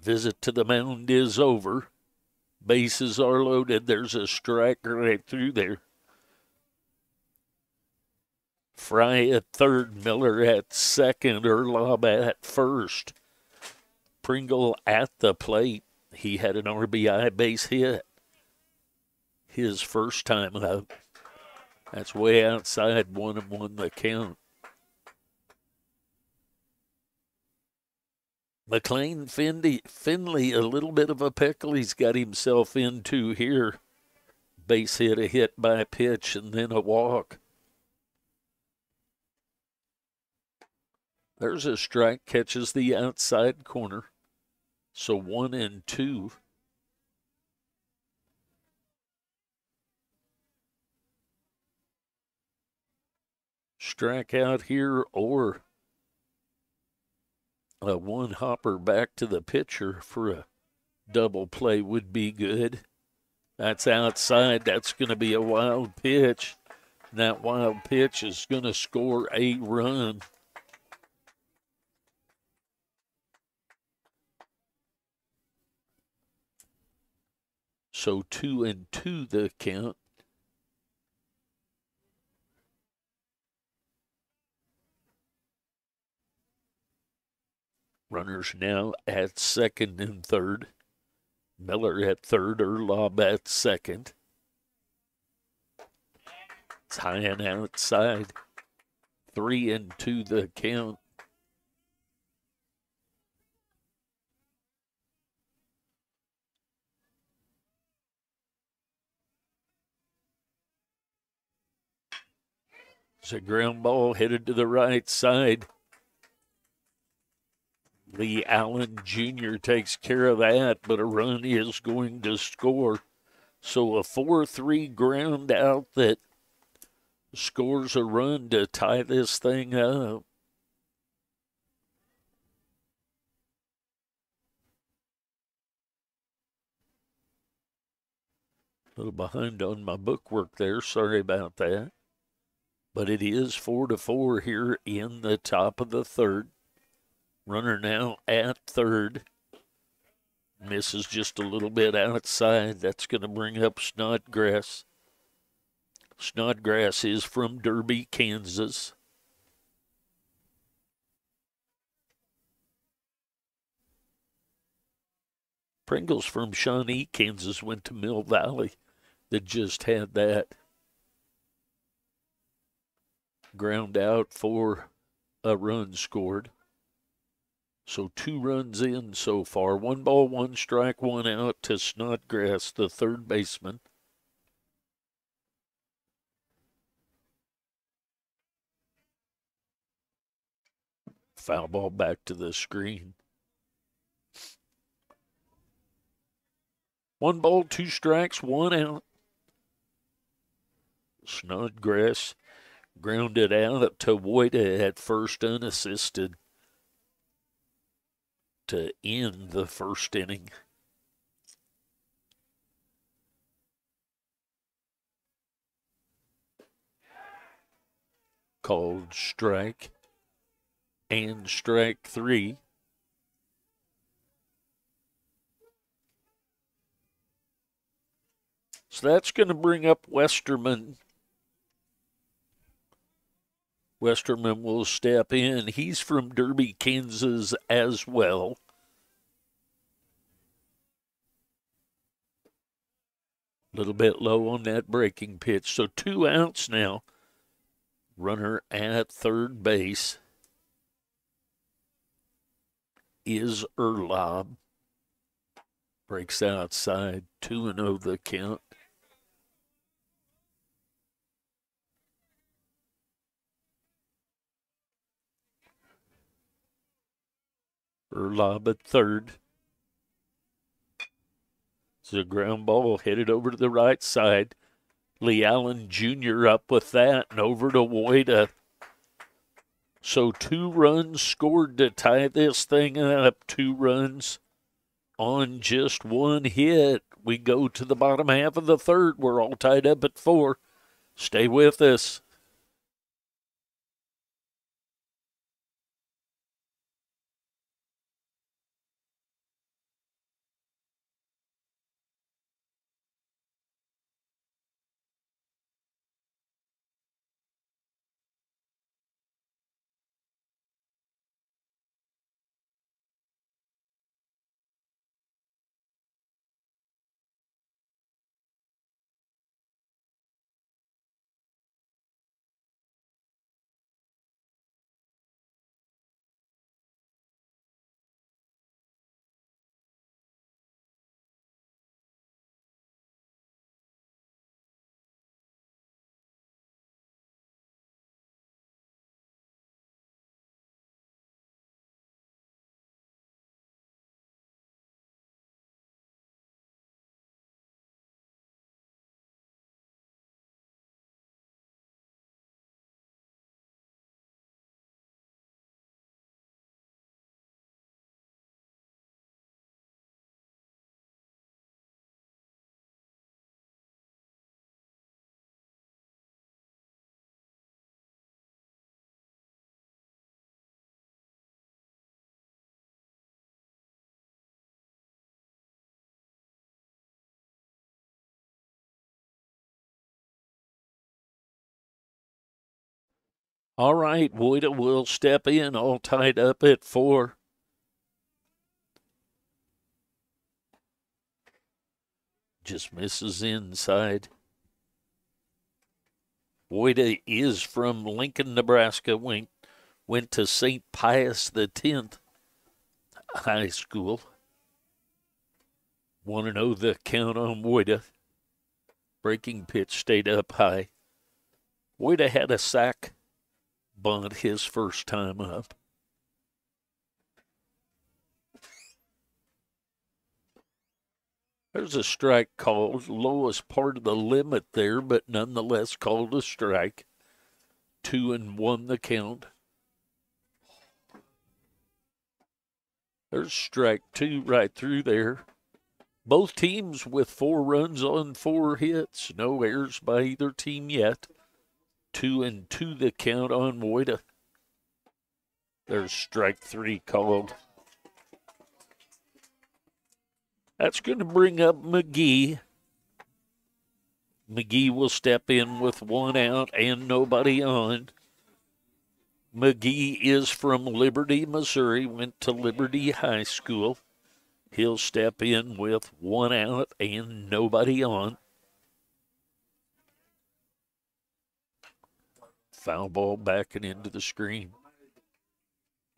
Visit to the mound is over. Bases are loaded. There's a strike right through there. Fry at third, Miller at second, Erlob at first. Pringle at the plate. He had an RBI base hit his first time up. That's way outside one and one the count. McLean Finley, Finley, a little bit of a pickle he's got himself into here. Base hit, a hit by pitch, and then a walk. There's a strike, catches the outside corner. So one and two. Strike out here or a one hopper back to the pitcher for a double play would be good. That's outside. That's going to be a wild pitch. that wild pitch is going to score a run. So two and two the count. Runners now at second and third. Miller at third, Erlob at second. Tying outside. Three and two the count. It's a ground ball headed to the right side. Lee Allen Jr. takes care of that, but a run is going to score. So a 4 3 ground out that scores a run to tie this thing up. A little behind on my bookwork there. Sorry about that. But it is four to four here in the top of the third. Runner now at third. Misses just a little bit outside. That's going to bring up Snodgrass. Snodgrass is from Derby, Kansas. Pringles from Shawnee, Kansas, went to Mill Valley that just had that ground out for a run scored. So two runs in so far. One ball, one strike, one out to Snodgrass, the third baseman. Foul ball back to the screen. One ball, two strikes, one out. Snodgrass grounded out to Woida at first unassisted to end the first inning. Called strike and strike three. So that's going to bring up Westerman. Westerman will step in. He's from Derby, Kansas as well. A little bit low on that breaking pitch. So two outs now. Runner at third base is Erlob. Breaks outside. 2 and 0 the count. Erlob at third. A ground ball headed over to the right side. Lee Allen Jr. up with that and over to Woida. So two runs scored to tie this thing up. Two runs on just one hit. We go to the bottom half of the third. We're all tied up at four. Stay with us. All right, Woida will step in, all tied up at four. Just misses inside. Woida is from Lincoln, Nebraska. Went, went to St. Pius the 10th High School. Want to know the count on Woida? Breaking pitch stayed up high. Woida had a sack bunt his first time up. There's a strike called, lowest part of the limit there, but nonetheless called a strike. Two and one the count. There's strike two right through there. Both teams with four runs on four hits. No errors by either team yet. Two and two the count on Woida. There's strike three called. That's going to bring up McGee. McGee will step in with one out and nobody on. McGee is from Liberty, Missouri, went to Liberty High School. He'll step in with one out and nobody on. Foul ball backing into the screen.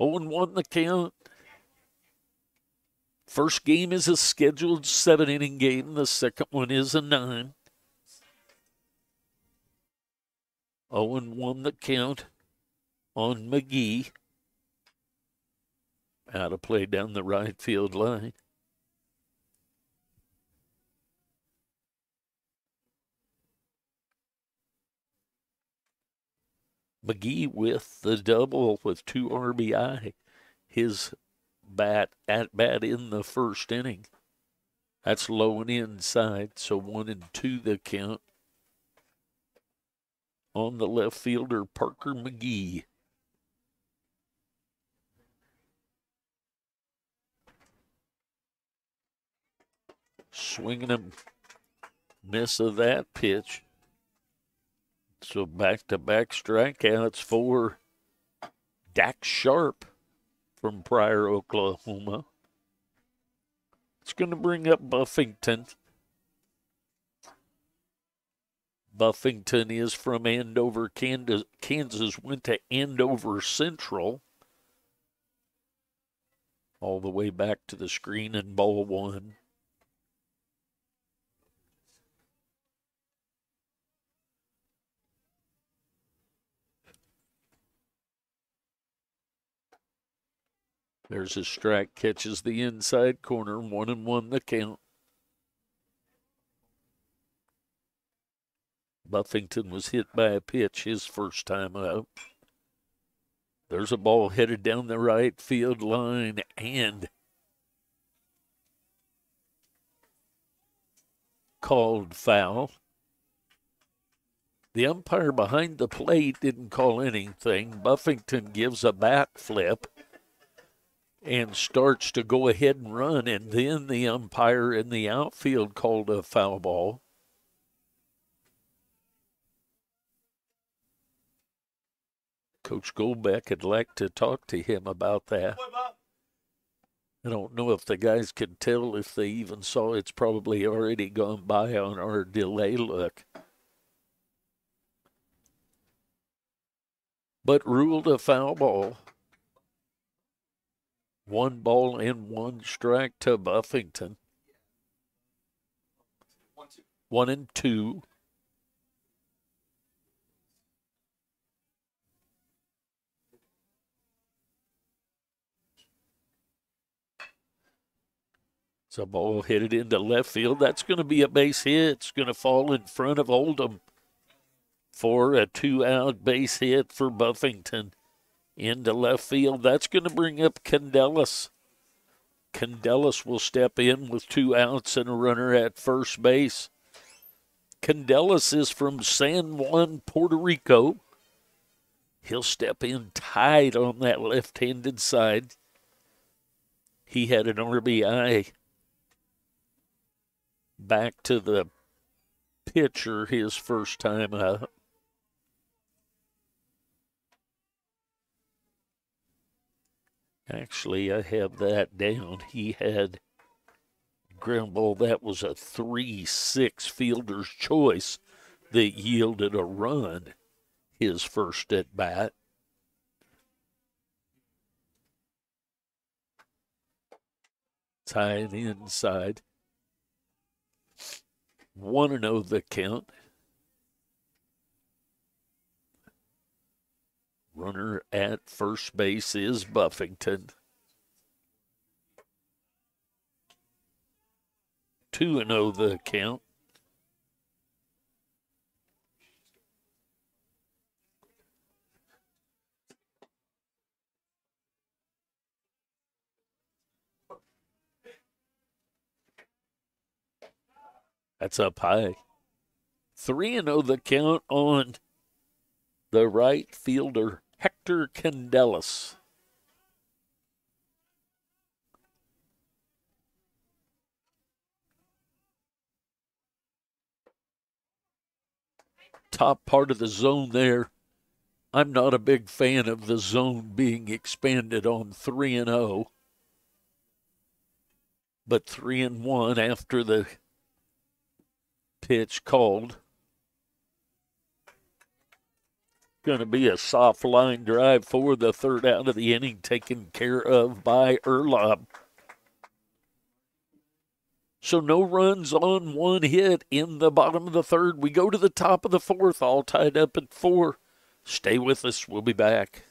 0 1 the count. First game is a scheduled seven inning game. The second one is a nine. 0 1 the count on McGee. Out of play down the right field line. McGee with the double with two RBI. His bat at bat in the first inning. That's low and inside, so one and two the count. On the left fielder, Parker McGee. Swinging a miss of that pitch. So back to back strikeouts for Dax Sharp from Pryor, Oklahoma. It's going to bring up Buffington. Buffington is from Andover, Kansas, Kansas went to Andover Central. All the way back to the screen in ball one. There's a strike, catches the inside corner, one and one the count. Buffington was hit by a pitch his first time out. There's a ball headed down the right field line and called foul. The umpire behind the plate didn't call anything. Buffington gives a bat flip and starts to go ahead and run, and then the umpire in the outfield called a foul ball. Coach Goldbeck would like to talk to him about that. I don't know if the guys could tell if they even saw it's probably already gone by on our delay look. But ruled a foul ball. One ball and one strike to Buffington. One, one and two. So ball it into left field. That's going to be a base hit. It's going to fall in front of Oldham for a two-out base hit for Buffington into left field. That's going to bring up Candelas. Candelas will step in with two outs and a runner at first base. Candelas is from San Juan, Puerto Rico. He'll step in tight on that left handed side. He had an RBI back to the pitcher his first time out. Actually, I have that down. He had ground ball. That was a 3 6 fielder's choice that yielded a run his first at bat. Tied inside. 1 0 the count. Runner at first base is Buffington. 2 and 0 the count. That's up high. 3 and 0 the count on the right fielder, Hector Candelas. top part of the zone there. I'm not a big fan of the zone being expanded on 3 and 0. But 3 and 1 after the pitch called. Going to be a soft line drive for the third out of the inning, taken care of by Erlob. So no runs on one hit in the bottom of the third. We go to the top of the fourth, all tied up at four. Stay with us. We'll be back.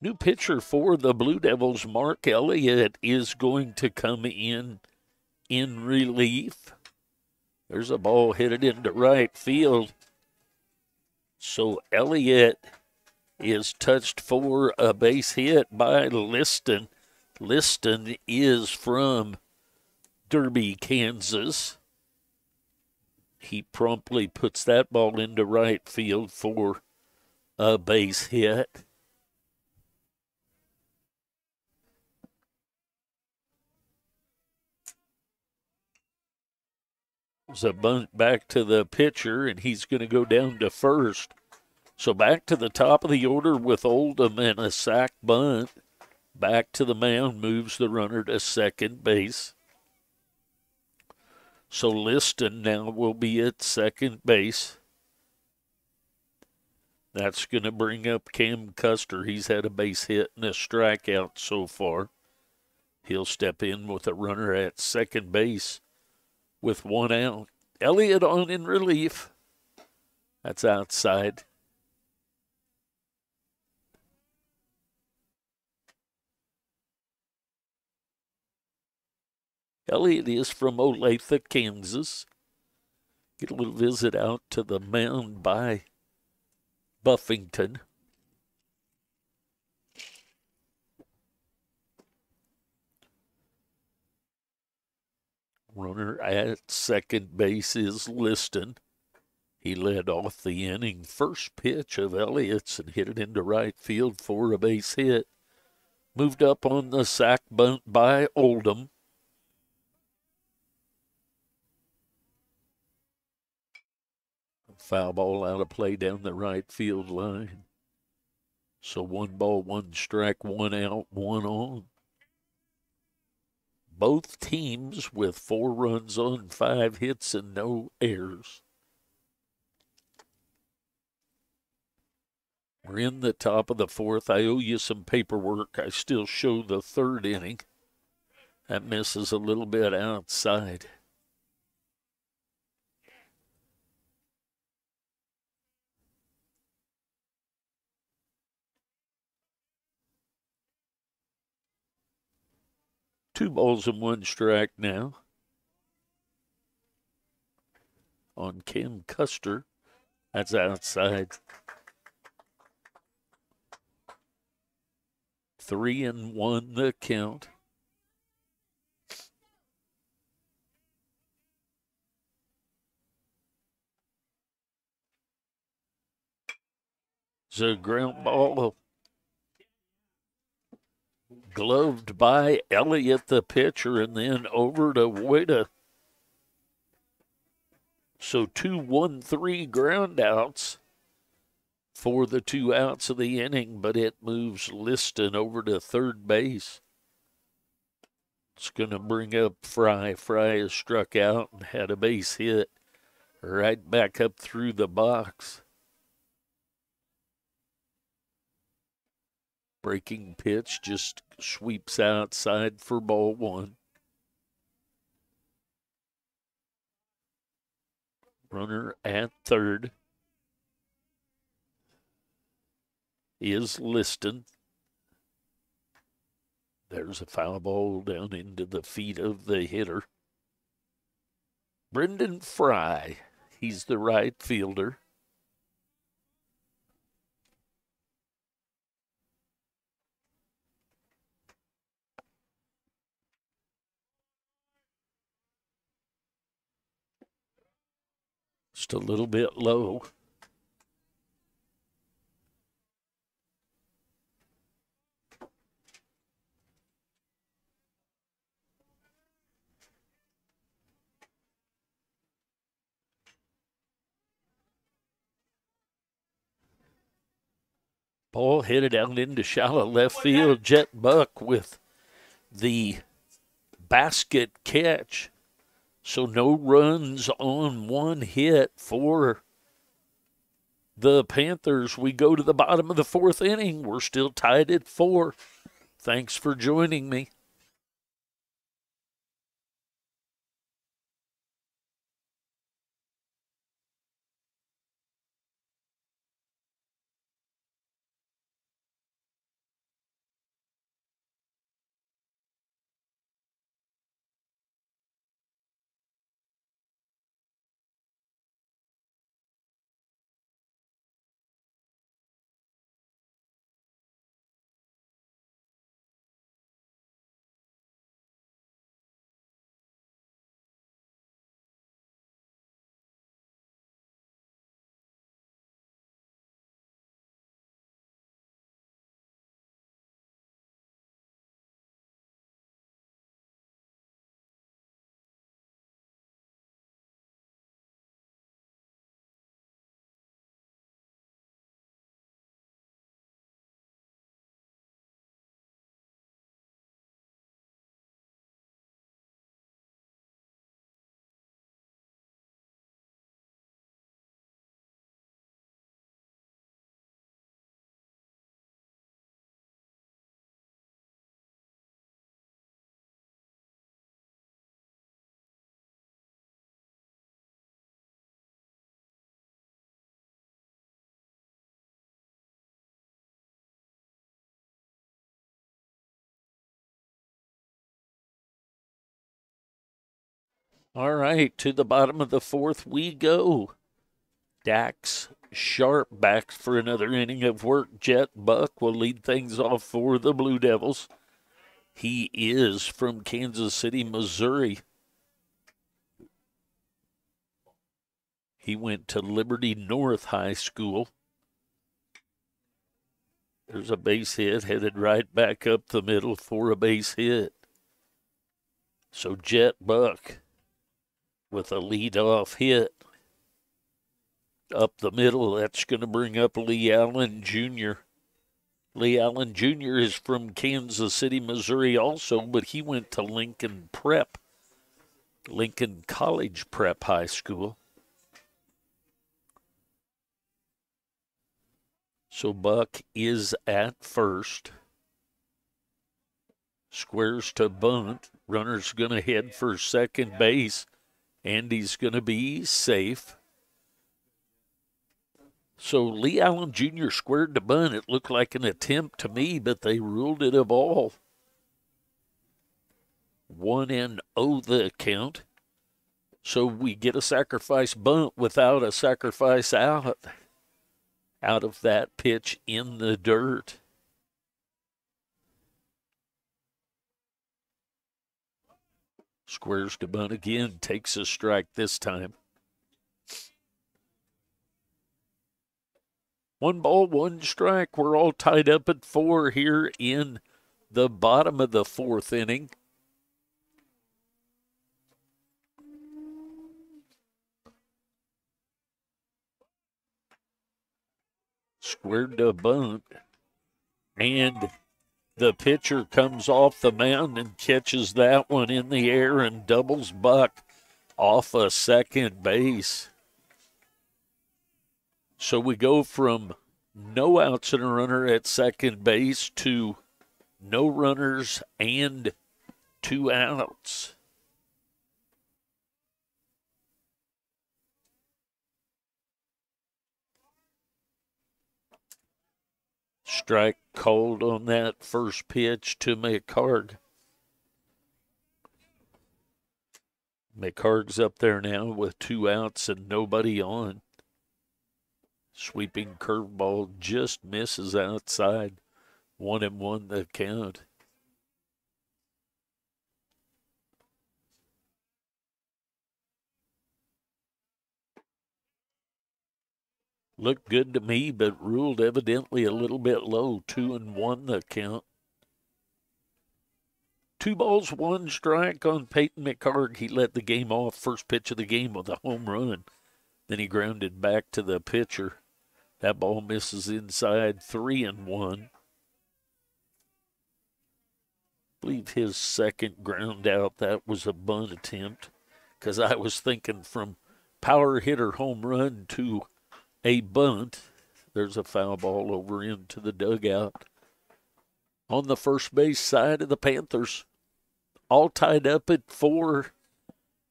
New pitcher for the Blue Devils, Mark Elliott, is going to come in in relief. There's a ball headed into right field. So Elliott is touched for a base hit by Liston. Liston is from Derby, Kansas. He promptly puts that ball into right field for a base hit. A bunt back to the pitcher, and he's going to go down to first. So back to the top of the order with Oldham and a sac bunt. Back to the mound moves the runner to second base. So Liston now will be at second base. That's going to bring up Cam Custer. He's had a base hit and a strikeout so far. He'll step in with a runner at second base with one out. Elliott on in relief. That's outside. Elliott is from Olathe, Kansas. Get a little visit out to the mound by Buffington. Runner at second base is Liston. He led off the inning. First pitch of Elliott's and hit it into right field for a base hit. Moved up on the sac bunt by Oldham. Foul ball out of play down the right field line. So one ball, one strike, one out, one on. Both teams with four runs on five hits and no errors. We're in the top of the fourth. I owe you some paperwork. I still show the third inning. That misses a little bit outside. Two balls and one strike now on Kim Custer. That's outside. Three and one the count. A ground ball gloved by Elliott, the pitcher, and then over to Woida. So two, one, three ground outs for the two outs of the inning, but it moves Liston over to third base. It's going to bring up Fry. Fry has struck out and had a base hit right back up through the box. Breaking pitch just sweeps outside for ball one. Runner at third is Liston. There's a foul ball down into the feet of the hitter. Brendan Fry, he's the right fielder. Just a little bit low. Ball headed out into shallow left field. Jet Buck with the basket catch. So no runs on one hit for the Panthers. We go to the bottom of the fourth inning. We're still tied at four. Thanks for joining me. All right, to the bottom of the fourth we go. Dax Sharp back for another inning of work. Jet Buck will lead things off for the Blue Devils. He is from Kansas City, Missouri. He went to Liberty North High School. There's a base hit headed right back up the middle for a base hit. So Jet Buck with a lead-off hit up the middle. That's going to bring up Lee Allen Jr. Lee Allen Jr. is from Kansas City, Missouri, also, but he went to Lincoln Prep, Lincoln College Prep High School. So Buck is at first. Squares to bunt. Runner's going to head for second base. Andy's going to be safe. So Lee Allen Jr. squared to bunt. It looked like an attempt to me, but they ruled it a ball. One and oh the count. So we get a sacrifice bunt without a sacrifice out. Out of that pitch in the dirt. Squares to bunt again, takes a strike this time. One ball, one strike. We're all tied up at four here in the bottom of the fourth inning. Squared to bunt. And the pitcher comes off the mound and catches that one in the air and doubles Buck off a second base. So we go from no outs and a runner at second base to no runners and two outs. Strike cold on that first pitch to McHarg. McHarg's up there now with two outs and nobody on. Sweeping curveball just misses outside. One and one the count. Looked good to me, but ruled evidently a little bit low. Two and one the count. Two balls, one strike on Peyton McHarg. He let the game off first pitch of the game with a home run. Then he grounded back to the pitcher. That ball misses inside three and one. I believe his second ground out, that was a bunt attempt. Because I was thinking from power hitter home run to a bunt. There's a foul ball over into the dugout. On the first base side of the Panthers, all tied up at four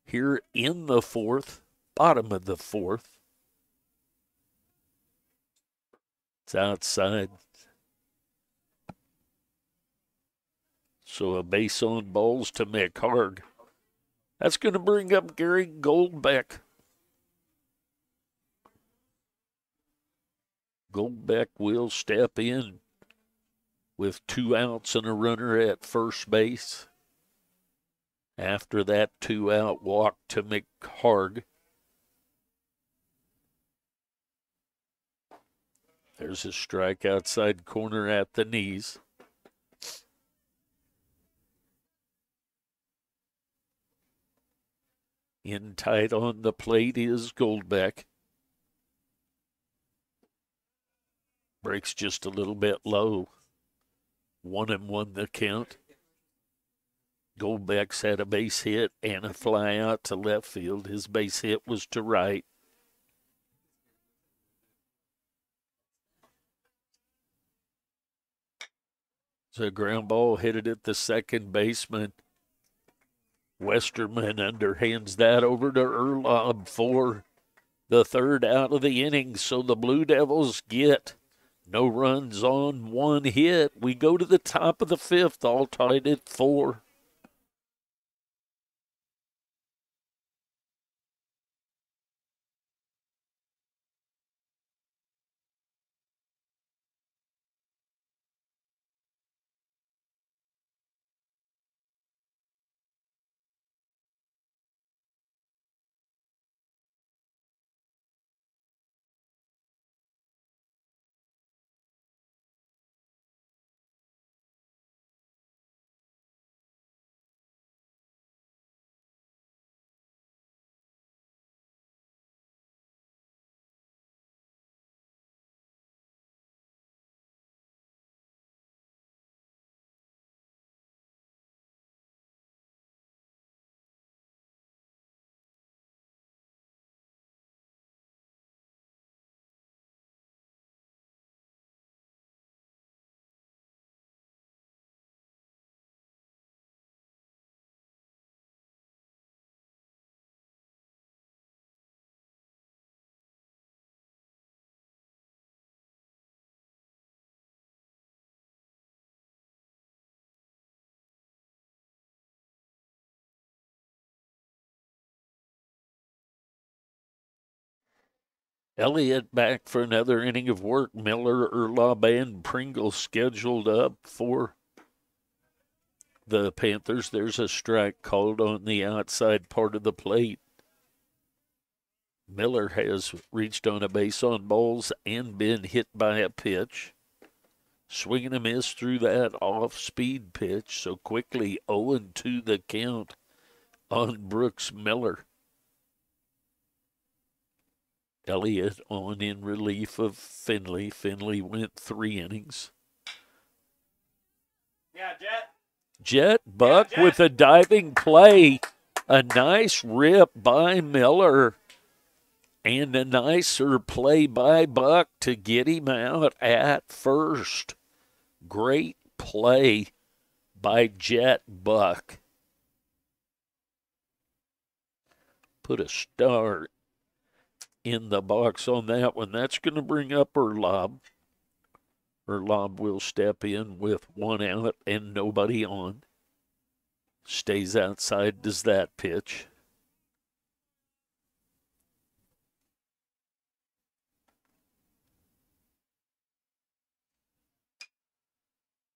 here in the fourth, bottom of the fourth. It's outside. So a base on balls to McHarg. That's going to bring up Gary Goldbeck. Goldbeck will step in with two outs and a runner at first base. After that two out walk to McHarg. There's a strike outside corner at the knees. In tight on the plate is Goldbeck. Breaks just a little bit low. One and one the count. Goldbeck's had a base hit and a fly out to left field. His base hit was to right. A ground ball hit it at the second baseman. Westerman underhands that over to Erlob for the third out of the inning. So the Blue Devils get no runs on one hit. We go to the top of the fifth, all tied at four. Elliott back for another inning of work. Miller, Erlaub, and Pringle scheduled up for the Panthers. There's a strike called on the outside part of the plate. Miller has reached on a base on balls and been hit by a pitch. Swinging a miss through that off speed pitch. So quickly 0 2 the count on Brooks Miller. Elliott on in relief of Finley. Finley went three innings. Yeah, Jet. Jet Buck Yeah, Jet. with a diving play. A nice rip by Miller. And a nicer play by Buck to get him out at first. Great play by Jet Buck. Put a star in the box on that one. That's going to bring up Erlob. Erlob will step in with one out and nobody on. Stays outside, does that pitch.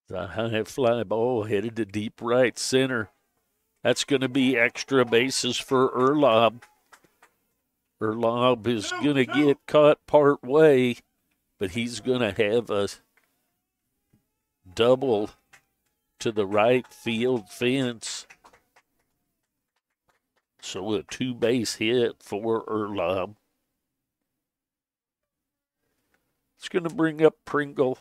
The high fly ball headed to deep right center. That's going to be extra bases for Erlob. Erlob is going to get caught part way, but he's going to have a double to the right field fence. So a two base hit for Erlob. It's going to bring up Pringle.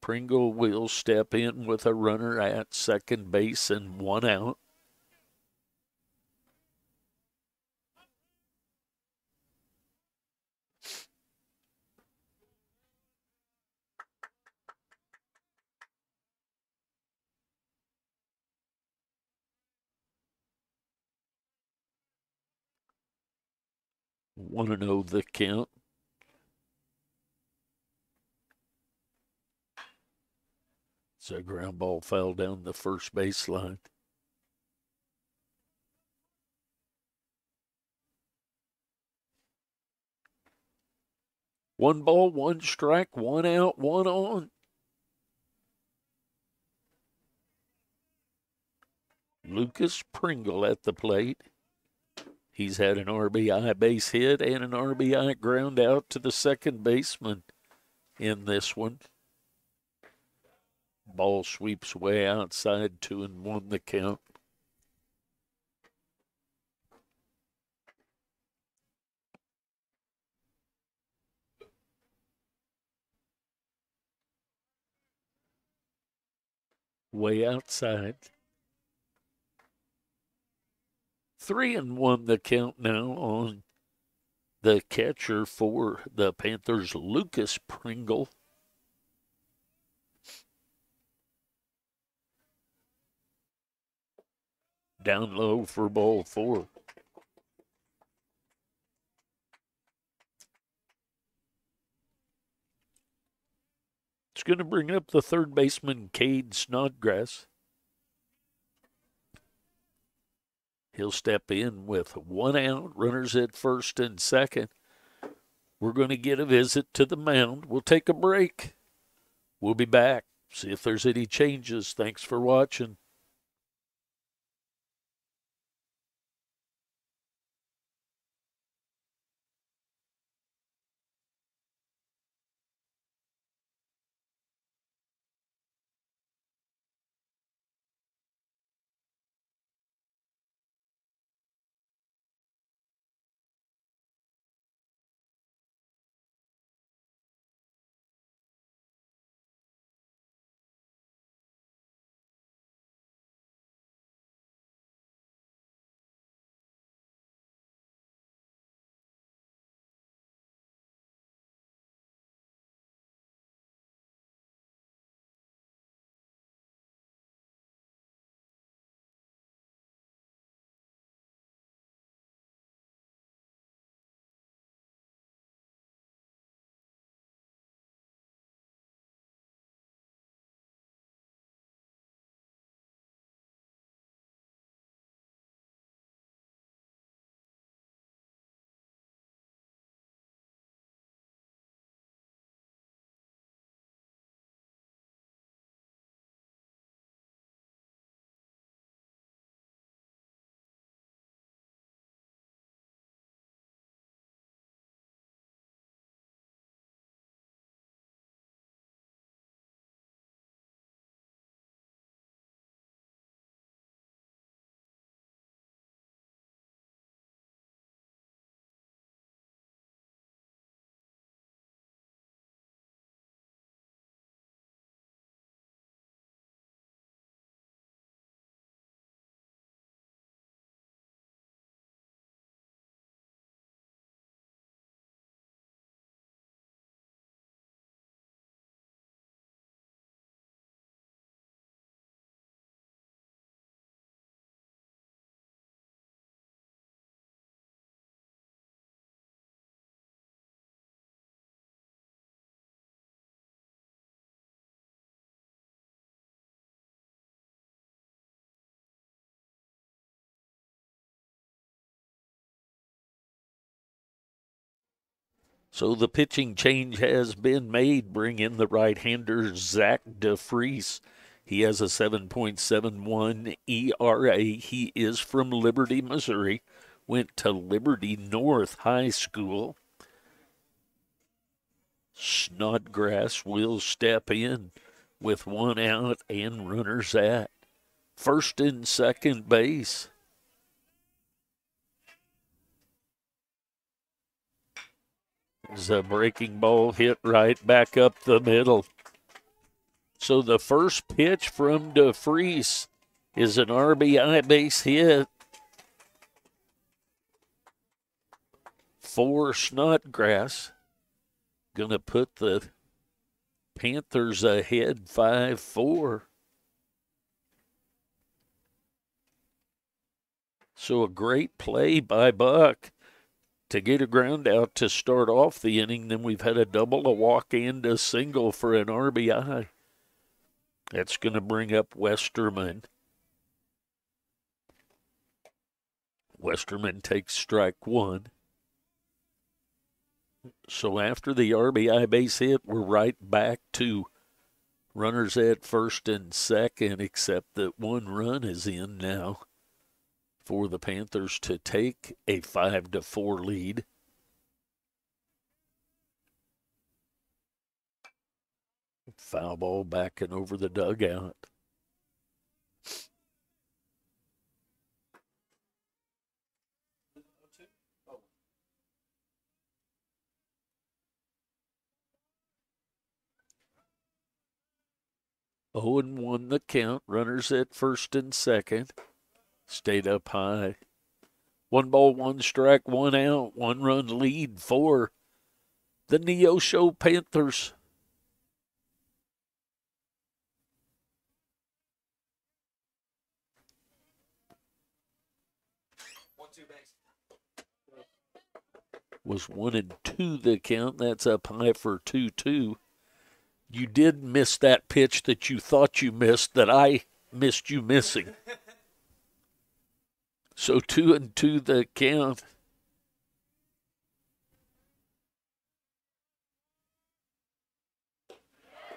Pringle will step in with a runner at second base and one out. Want to know the count? So ground ball fell down the first baseline. One ball, one strike, one out, one on. Lucas Pringle at the plate. He's had an RBI base hit and an RBI ground out to the second baseman in this one. Ball sweeps way outside, two and one the count. Way outside. Three and one the count now on the catcher for the Panthers, Lucas Pringle. Down low for ball four. It's going to bring up the third baseman, Cade Snodgrass. He'll step in with one out, runners at first and second. We're going to get a visit to the mound. We'll take a break. We'll be back. See if there's any changes. Thanks for watching. So the pitching change has been made. Bring in the right-hander Zach DeFries. He has a 7.71 ERA. He is from Liberty, Missouri. Went to Liberty North High School. Snodgrass will step in with one out and runners at first and second base. A breaking ball hit right back up the middle. So the first pitch from DeFries is an RBI base hit for Snodgrass. Gonna put the Panthers ahead 5 4. So a great play by Buck to get a ground out to start off the inning. Then we've had a double, a walk, and a single for an RBI. That's going to bring up Westerman. Westerman takes strike one. So after the RBI base hit, we're right back to runners at first and second, except that one run is in now for the Panthers to take a 5 to 4 lead. Foul ball backing over the dugout. Oh and one the count. Runners at first and second stayed up high. One ball, one strike, one out, one run lead for the Neosho Panthers. Was one and two the count. That's up high for 2 2. You did miss that pitch that you thought you missed that I missed you missing. So two and two the count.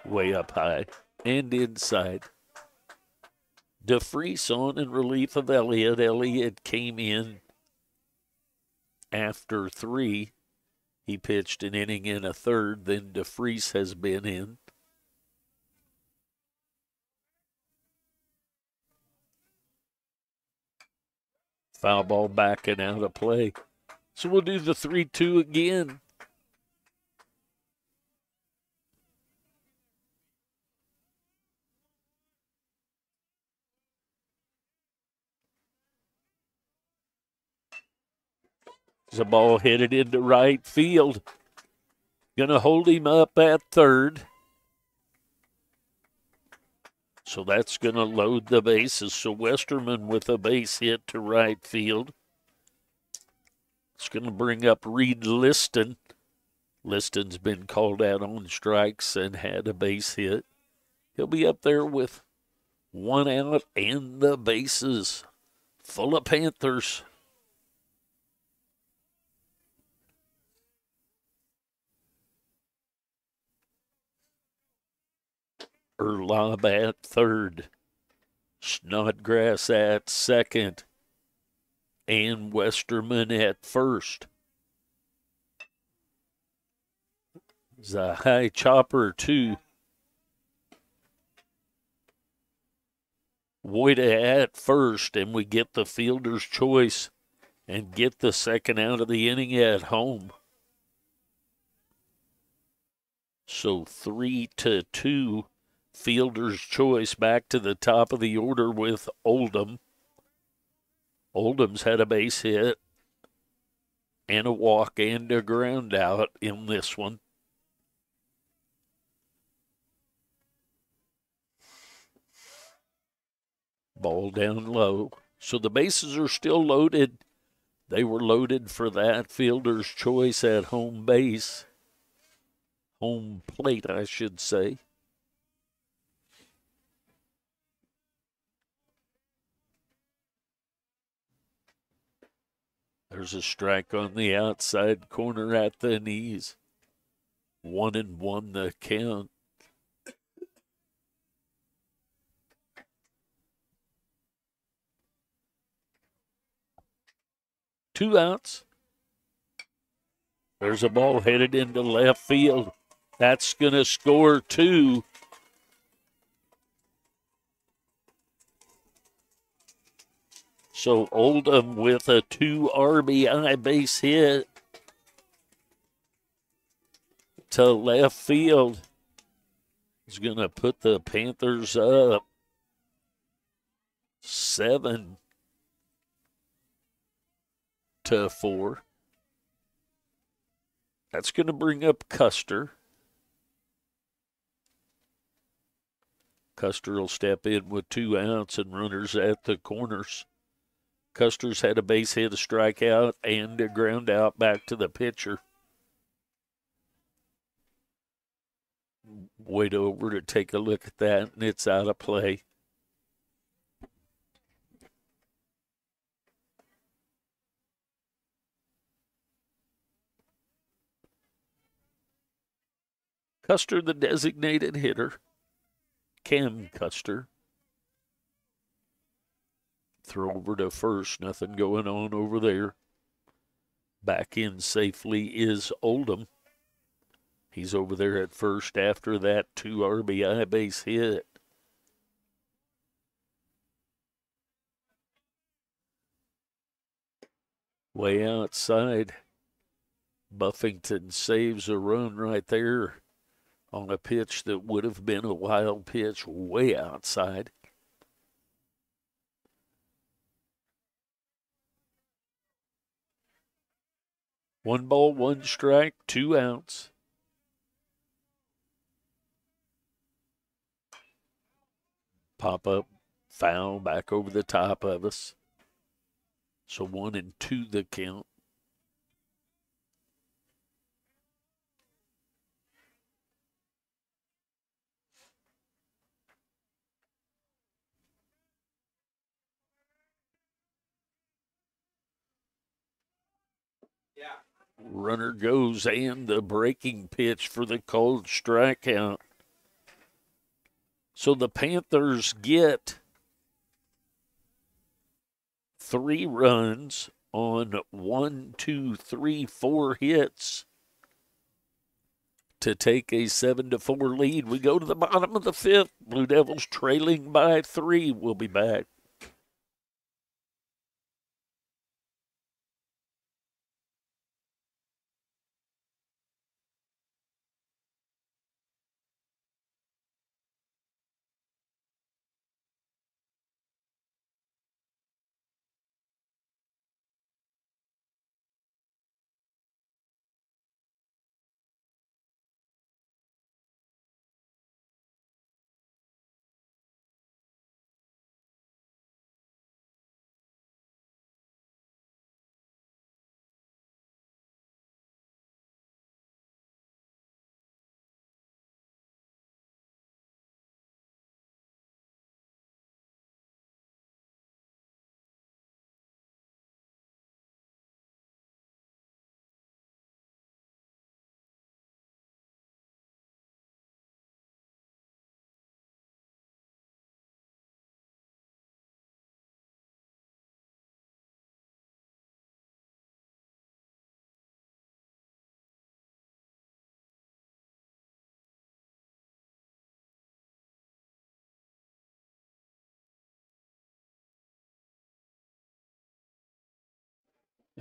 Way up high and inside. DeFries on in relief of Elliott. Elliott came in after three. He pitched an inning in a third. Then DeFries has been in. Foul ball back and out of play. So we'll do the 3 2 again. The ball headed into right field. Gonna hold him up at third. So that's going to load the bases. So Westerman with a base hit to right field. It's going to bring up Reed Liston. Liston's been called out on strikes and had a base hit. He'll be up there with one out and the bases full of Panthers. Erlob at third, Snodgrass at second, and Westerman at first. The high chopper to Woida at first, and we get the fielder's choice and get the second out of the inning at home. So three to two fielder's choice back to the top of the order with Oldham. Oldham's had a base hit and a walk and a ground out in this one. Ball down low. So the bases are still loaded. They were loaded for that fielder's choice at home base. Home plate, I should say. There's a strike on the outside corner at the knees. One and one the count. Two outs. There's a ball headed into left field. That's going to score two. So Oldham with a two RBI base hit to left field is going to put the Panthers up seven to four. That's going to bring up Custer. Custer will step in with two outs and runners at the corners. Custer's had a base hit, a strikeout, and a ground out back to the pitcher. Wait over to take a look at that, and it's out of play. Custer, the designated hitter. Cam Custer. Throw over to first. Nothing going on over there. Back in safely is Oldham. He's over there at first after that two RBI base hit. Way outside. Buffington saves a run right there on a pitch that would have been a wild pitch way outside. One ball, one strike, two outs. Pop up, foul back over the top of us. So one and two the count. Runner goes and the breaking pitch for the cold strikeout. So the Panthers get three runs on one, two, three, four hits to take a seven to four lead. We go to the bottom of the fifth. Blue Devils trailing by three. We'll be back.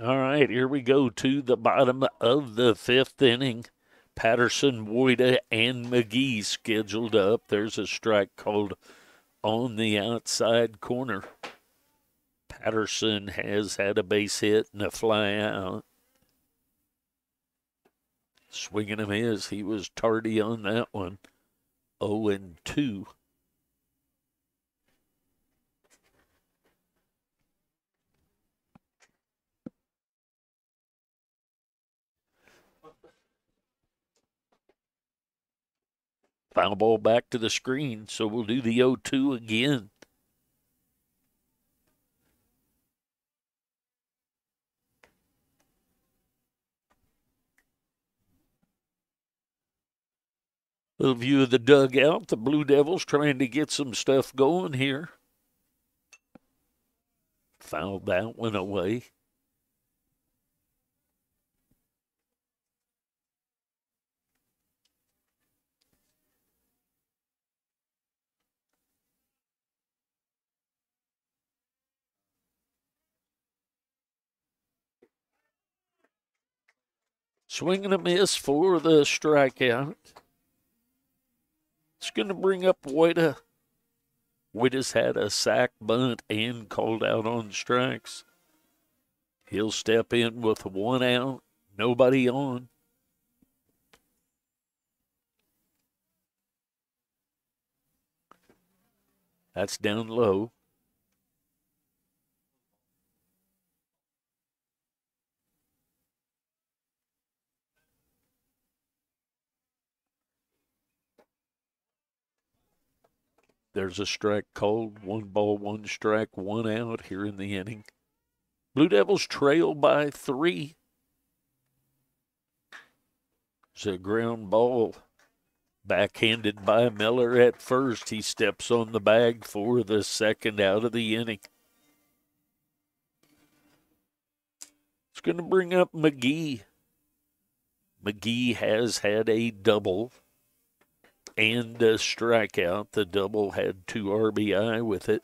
All right, here we go to the bottom of the fifth inning. Patterson, Woida, and McGee scheduled up. There's a strike called on the outside corner. Patterson has had a base hit and a fly out. Swinging him is. He was tardy on that one. 0 and 2. Foul ball back to the screen, so we'll do the 0 2 again. Little view of the dugout. The Blue Devils trying to get some stuff going here. Fouled that one away. Swinging a miss for the strikeout. It's going to bring up Woida. Woida's had a sack bunt and called out on strikes. He'll step in with one out, nobody on. That's down low. There's a strike called. One ball, one strike, one out here in the inning. Blue Devils trail by three. It's a ground ball backhanded by Miller at first. He steps on the bag for the second out of the inning. It's going to bring up McGee. McGee has had a double and a strikeout. The double had two RBI with it.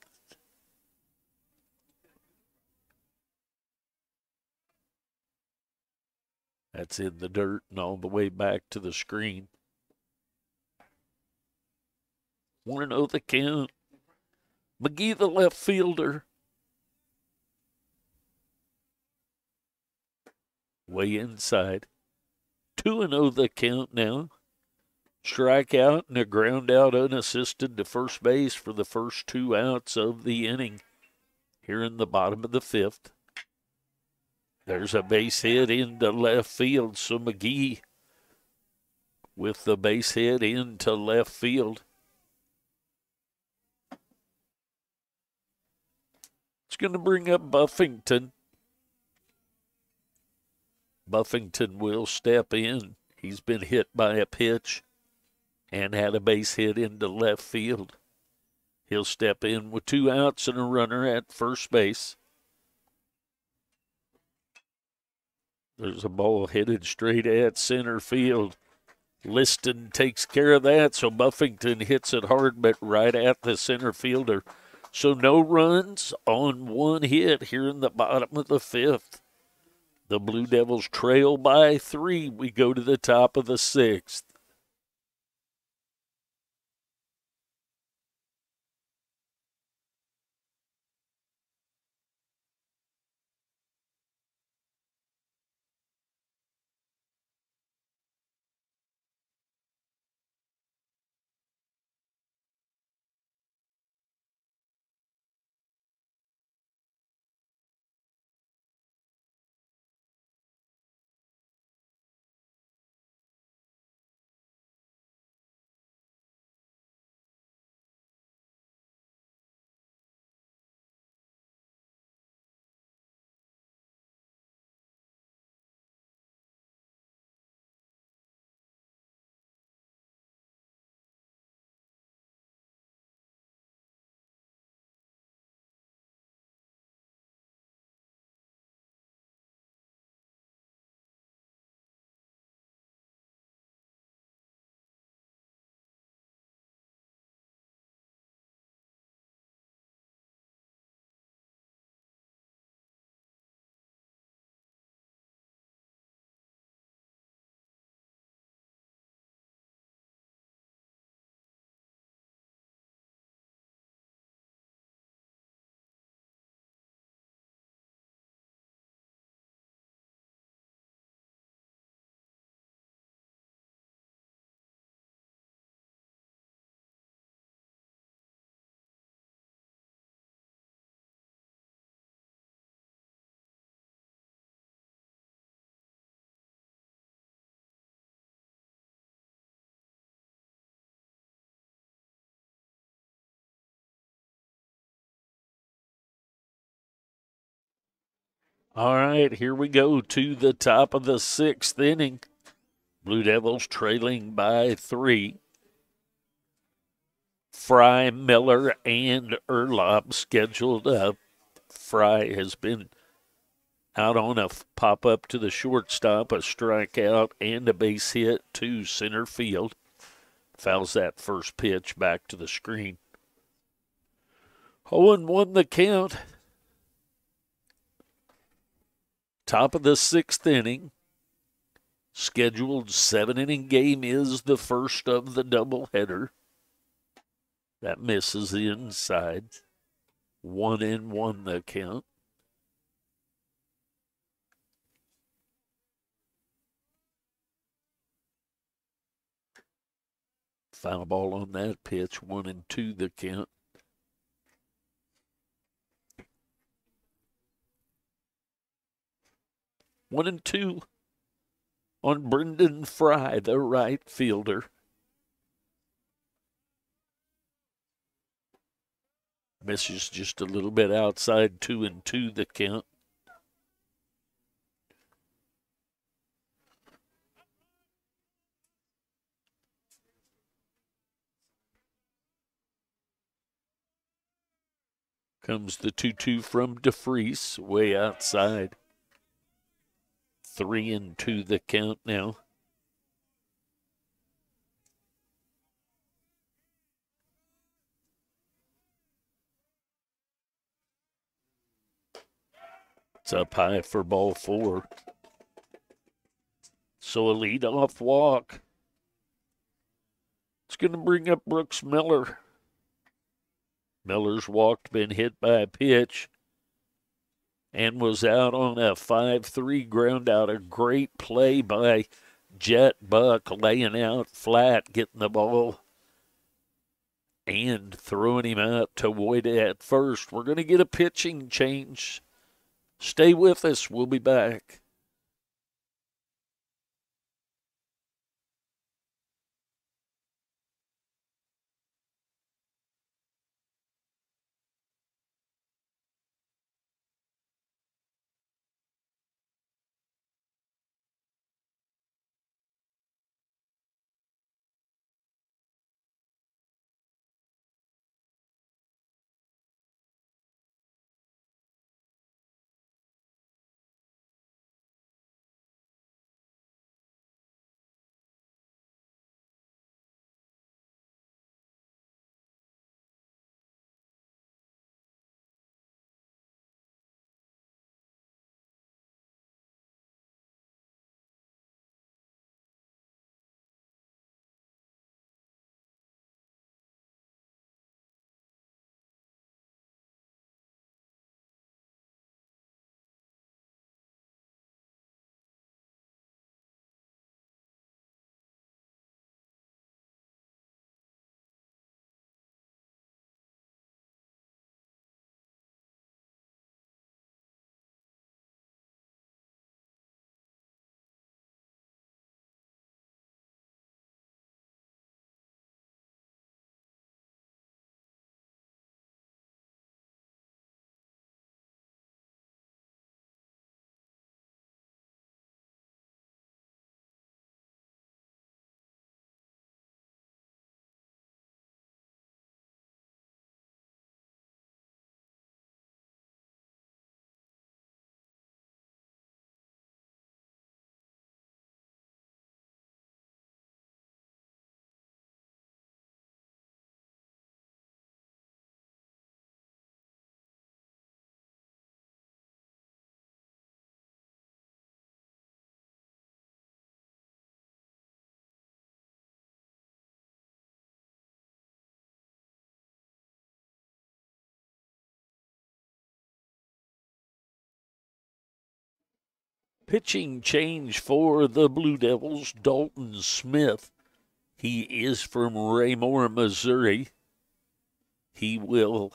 That's in the dirt and all the way back to the screen. Want to the count? McGee, the left fielder. Way inside. 2 0 the count now strikeout and a ground out unassisted to first base for the first two outs of the inning here in the bottom of the fifth. There's a base hit into left field, so McGee with the base hit into left field. It's going to bring up Buffington. Buffington will step in. He's been hit by a pitch and had a base hit into left field. He'll step in with two outs and a runner at first base. There's a ball headed straight at center field. Liston takes care of that, so Buffington hits it hard, but right at the center fielder. So no runs on one hit here in the bottom of the fifth. The Blue Devils trail by three. We go to the top of the sixth. All right, here we go to the top of the sixth inning. Blue Devils trailing by three. Fry, Miller, and Erlob scheduled up. Fry has been out on a pop up to the shortstop, a strikeout, and a base hit to center field. Fouls that first pitch back to the screen. Owen won the count. Top of the sixth inning. Scheduled seven inning game is the first of the doubleheader. That misses the inside. One in one the count. Foul ball on that pitch. One and two the count. One and two on Brendan Fry, the right fielder. Misses just a little bit outside, two and two the count. Comes the 2 2 from DeFreeze, way outside. Three and two the count now. It's up high for ball four. So a lead off walk. It's going to bring up Brooks Miller. Miller's walked, been hit by a pitch, and was out on a 5 3 ground out. A great play by Jet Buck, laying out flat, getting the ball and throwing him out to Woida at first. We're going to get a pitching change. Stay with us. We'll be back. Pitching change for the Blue Devils, Dalton Smith. He is from Raymore, Missouri. He will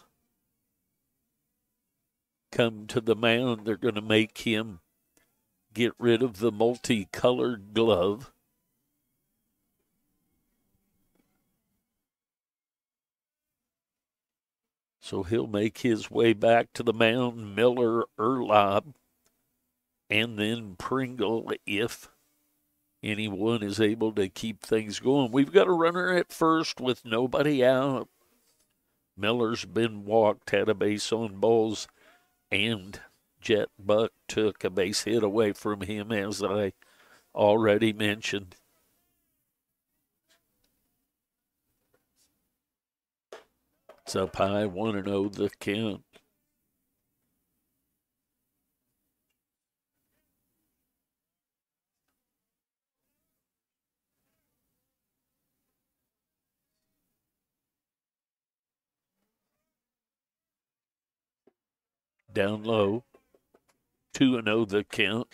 come to the mound. They're going to make him get rid of the multicolored glove. So he'll make his way back to the mound. Miller Erlob and then Pringle if anyone is able to keep things going. We've got a runner at first with nobody out. Miller's been walked, had a base on balls, and Jet Buck took a base hit away from him, as I already mentioned. It's up high, 1 0 the count. Down low, 2 0 the count.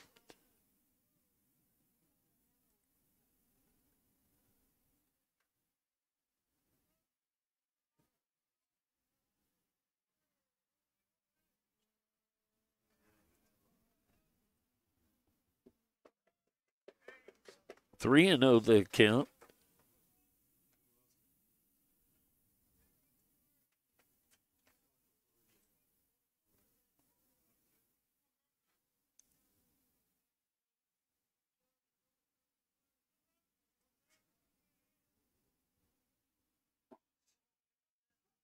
Three and oh, zero the count.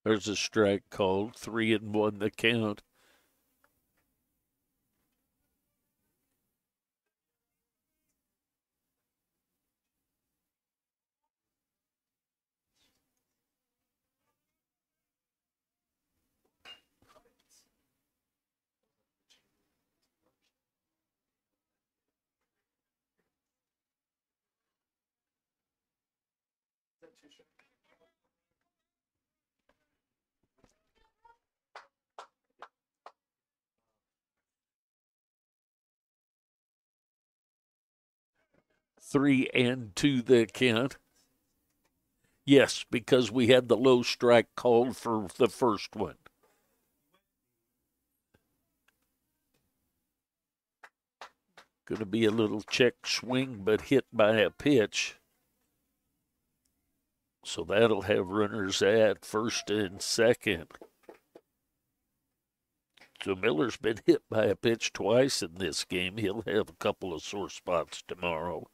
There's a strike called. Three and one the count. Three and two the count. Yes, because we had the low strike called for the first one. Going to be a little check swing, but hit by a pitch. So that'll have runners at first and second. So Miller's been hit by a pitch twice in this game. He'll have a couple of sore spots tomorrow.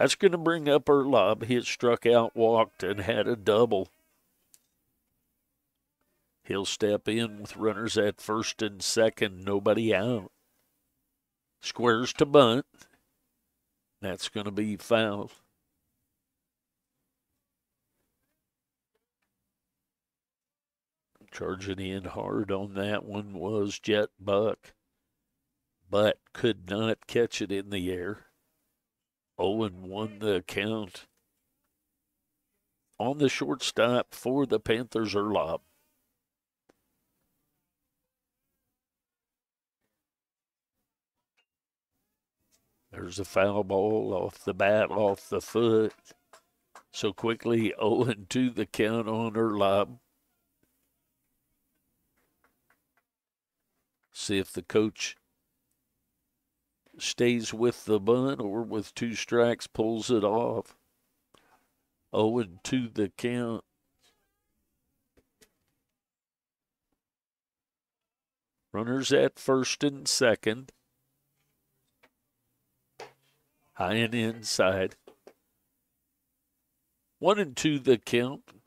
That's going to bring up Erlob. He had struck out, walked, and had a double. He'll step in with runners at first and second, nobody out. Squares to bunt. That's going to be foul. Charging in hard on that one was Jet Buck, but could not catch it in the air. Oh Owen won the count on the shortstop for the Panthers Erlob. There's a foul ball off the bat, off the foot. So quickly, oh Owen to the count on Erlob. See if the coach stays with the bunt or with two strikes pulls it off. 0 2 the count. Runners at first and second. High and inside. One and two the count.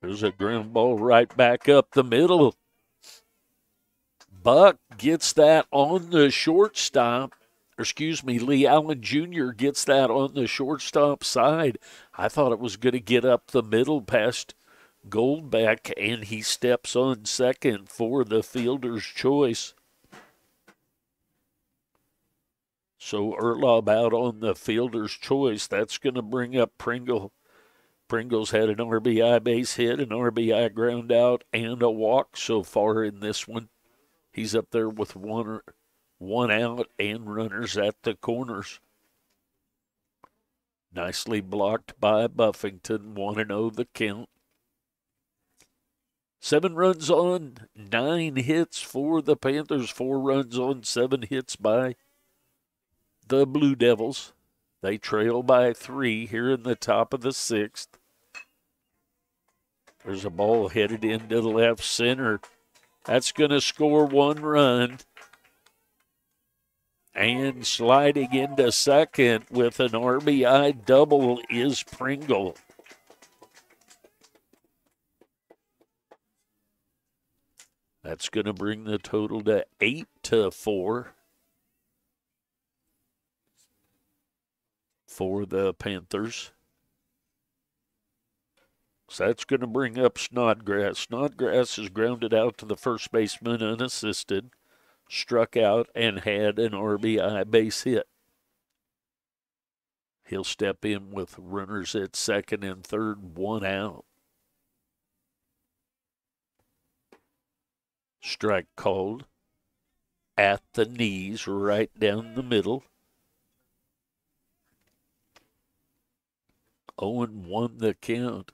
There's a ground ball right back up the middle. Buck gets that on the shortstop. Excuse me, Lee Allen Jr. gets that on the shortstop side. I thought it was going to get up the middle past Goldbeck, and he steps on second for the fielder's choice. So Erlob out on the fielder's choice. That's going to bring up Pringle Pringles had an RBI base hit, an RBI ground out, and a walk so far in this one. He's up there with one one out and runners at the corners. Nicely blocked by Buffington, 1 0 the count. Seven runs on, nine hits for the Panthers, four runs on, seven hits by the Blue Devils. They trail by three here in the top of the sixth. There's a ball headed into the left center. That's going to score one run. And sliding into second with an RBI double is Pringle. That's going to bring the total to eight to four for the Panthers. So that's going to bring up Snodgrass. Snodgrass is grounded out to the first baseman unassisted, struck out, and had an RBI base hit. He'll step in with runners at second and third, one out. Strike called at the knees, right down the middle. Owen won the count.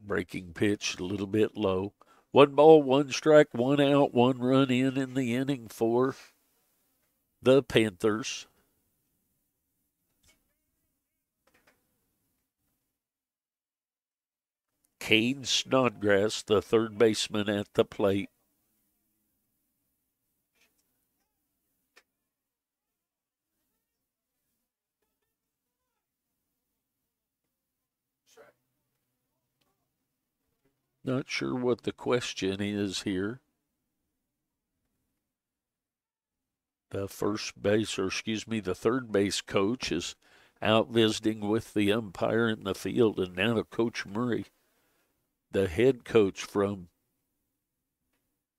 Breaking pitch a little bit low. One ball, one strike, one out, one run in in the inning for the Panthers. Cade Snodgrass, the third baseman at the plate. Not sure what the question is here. The first base, or excuse me, the third base coach is out visiting with the umpire in the field, and now Coach Murray the head coach from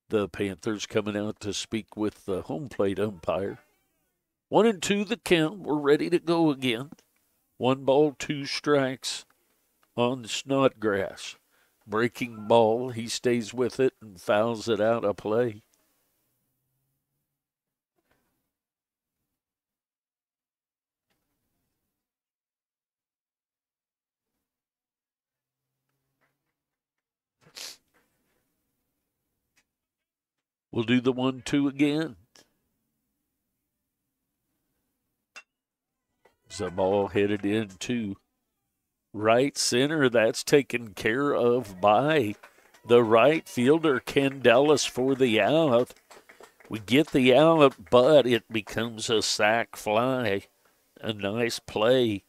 the Panthers coming out to speak with the home plate umpire. One and two the count. We're ready to go again. One ball, two strikes on Snodgrass. Breaking ball. He stays with it and fouls it out of play. We'll do the one two again. The ball headed into right center. That's taken care of by the right fielder, Candelas, for the out. We get the out, but it becomes a sac fly. A nice play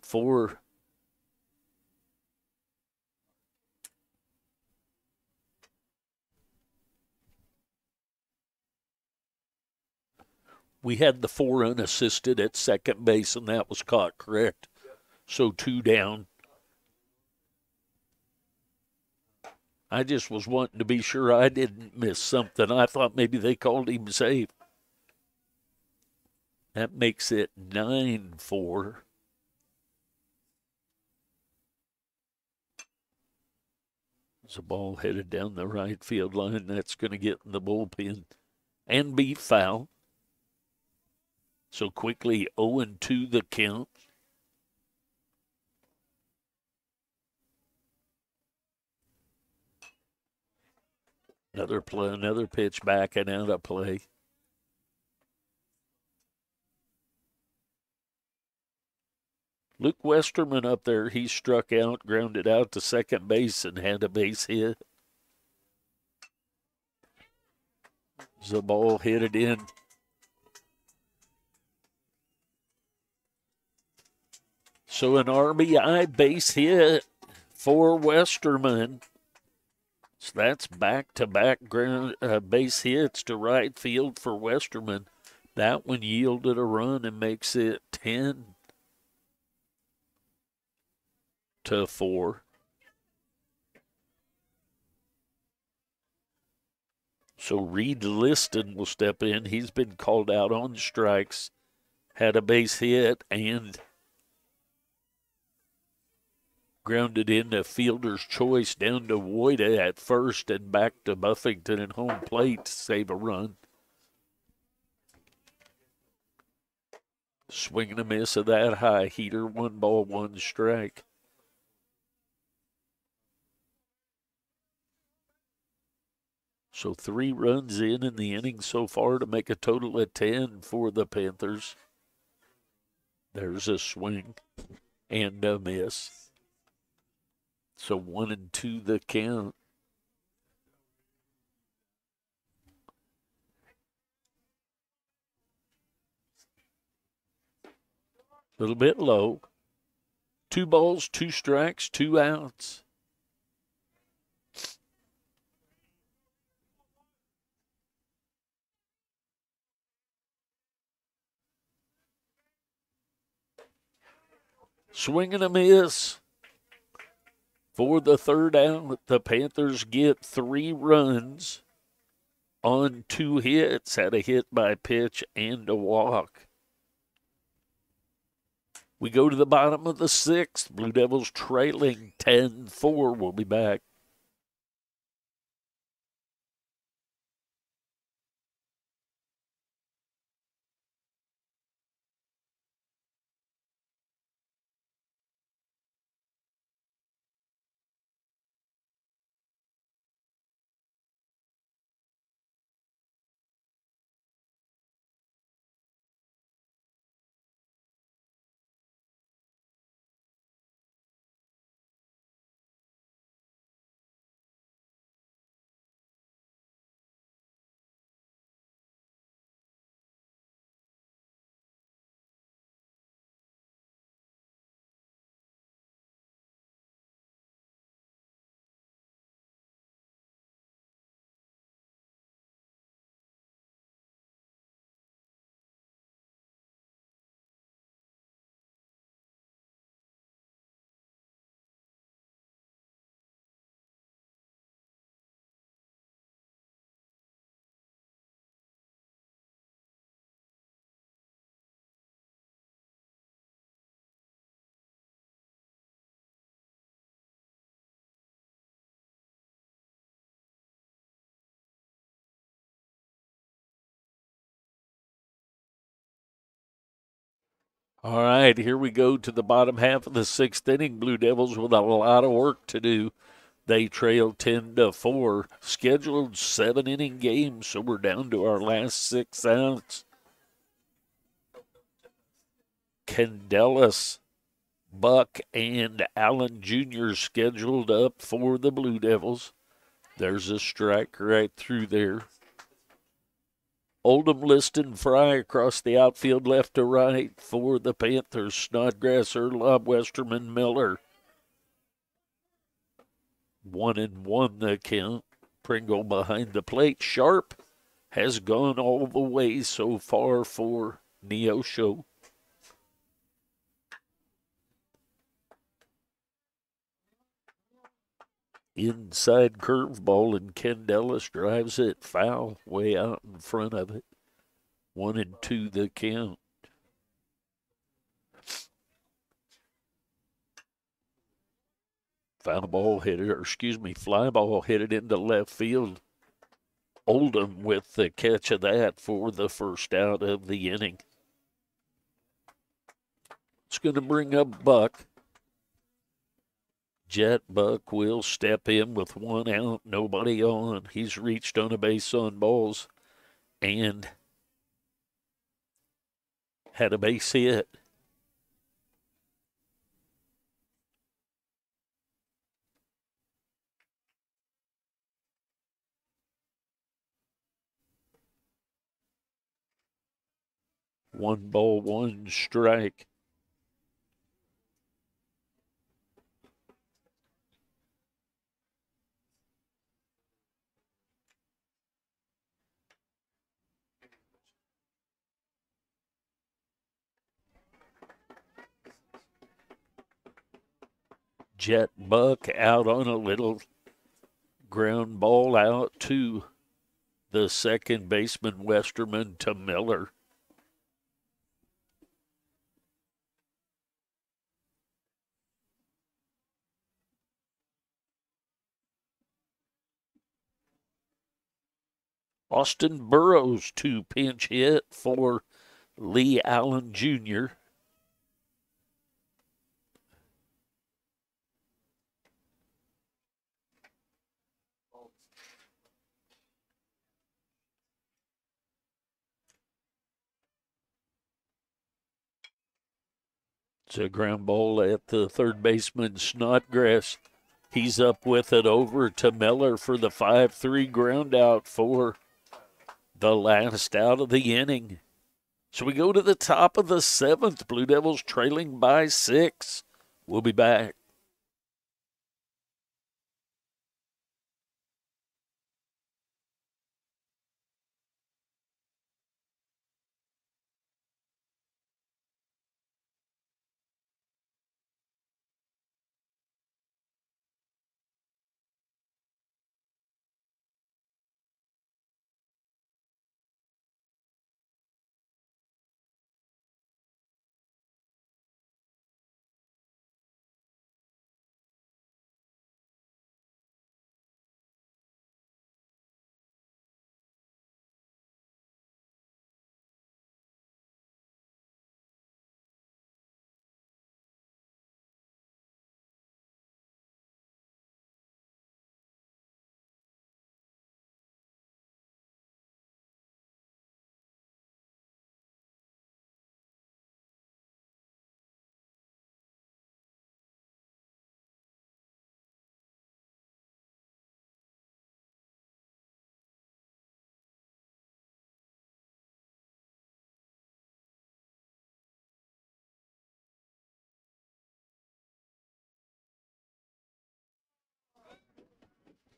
for we had the four unassisted at second base, and that was caught correct. So two down. I just was wanting to be sure I didn't miss something. I thought maybe they called him safe. That makes it 9 4. There's a ball headed down the right field line. That's going to get in the bullpen and be foul. So quickly 0 2 the count. Another play, another pitch back and out of play. Luke Westerman up there, he struck out, grounded out to second base, and had a base hit. The ball hit it in So an RBI base hit for Westerman. So that's back to back ground uh, base hits to right field for Westerman. That one yielded a run and makes it 10 to 4. So Reed Liston will step in. He's been called out on strikes, had a base hit, and grounded in into fielder's choice down to Woida at first and back to Buffington and home plate to save a run. Swing and a miss of that high heater, one ball, one strike. So three runs in in the inning so far to make a total of 10 for the Panthers. There's a swing and a miss. So one and two the count. A little bit low. Two balls, two strikes, two outs. Swing and a miss for the third out. The Panthers get three runs on two hits. Had a hit by pitch and a walk. We go to the bottom of the sixth. Blue Devils trailing 10 4. We'll be back. All right, here we go to the bottom half of the sixth inning. Blue Devils with a lot of work to do. They trail 10 to 4. Scheduled seven inning game, so we're down to our last six outs. Candelas, Buck, and Allen Jr. scheduled up for the Blue Devils. There's a strike right through there. Oldham, Liston, Fry across the outfield left to right for the Panthers. Snodgrass, Erlob, Westerman, Miller. One and one the count. Pringle behind the plate. Sharp has gone all the way so far for Neosho. Inside curveball, and Ken Candelas drives it foul way out in front of it. One and two the count. Foul ball it, or excuse me, fly ball hit it into left field. Oldham with the catch of that for the first out of the inning. It's going to bring up Buck. Jet Buck will step in with one out, nobody on. He's reached on a base on balls and had a base hit. One ball, one strike. Jet Buck out on a little ground ball out to the second baseman, Westerman, to Miller. Austin Burrows two pinch hit for Lee Allen Jr. It's a ground ball at the third baseman, Snodgrass. He's up with it over to Miller for the 5 3 ground out for the last out of the inning. So we go to the top of the seventh. Blue Devils trailing by six. We'll be back.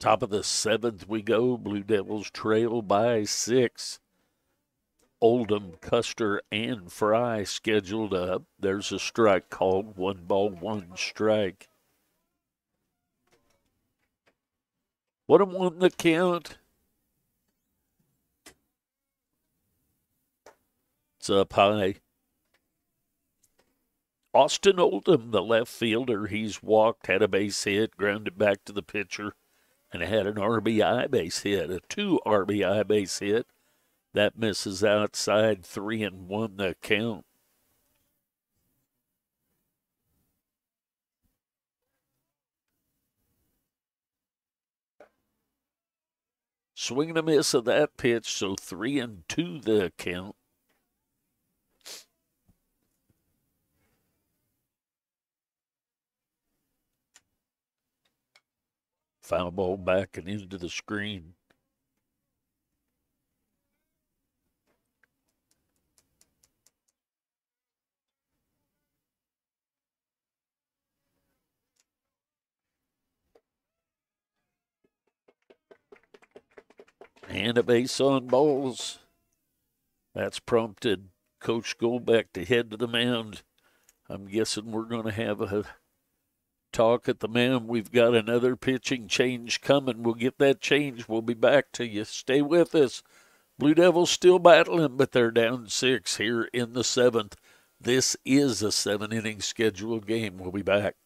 Top of the seventh we go. Blue Devils trail by six. Oldham, Custer, and Fry scheduled up. There's a strike called. One ball, one strike. What am on the count? It's up high. Austin Oldham, the left fielder, he's walked, had a base hit, grounded back to the pitcher and had an RBI base hit, a two RBI base hit. That misses outside three and one the count. Swing and a miss of that pitch, so three and two the count. Foul ball back and into the screen. And a base on balls. That's prompted Coach Golbeck to head to the mound. I'm guessing we're going to have a talk at the mound. We've got another pitching change coming. We'll get that change. We'll be back to you. Stay with us. Blue Devils still battling, but they're down six here in the seventh. This is a seven inning scheduled game. We'll be back.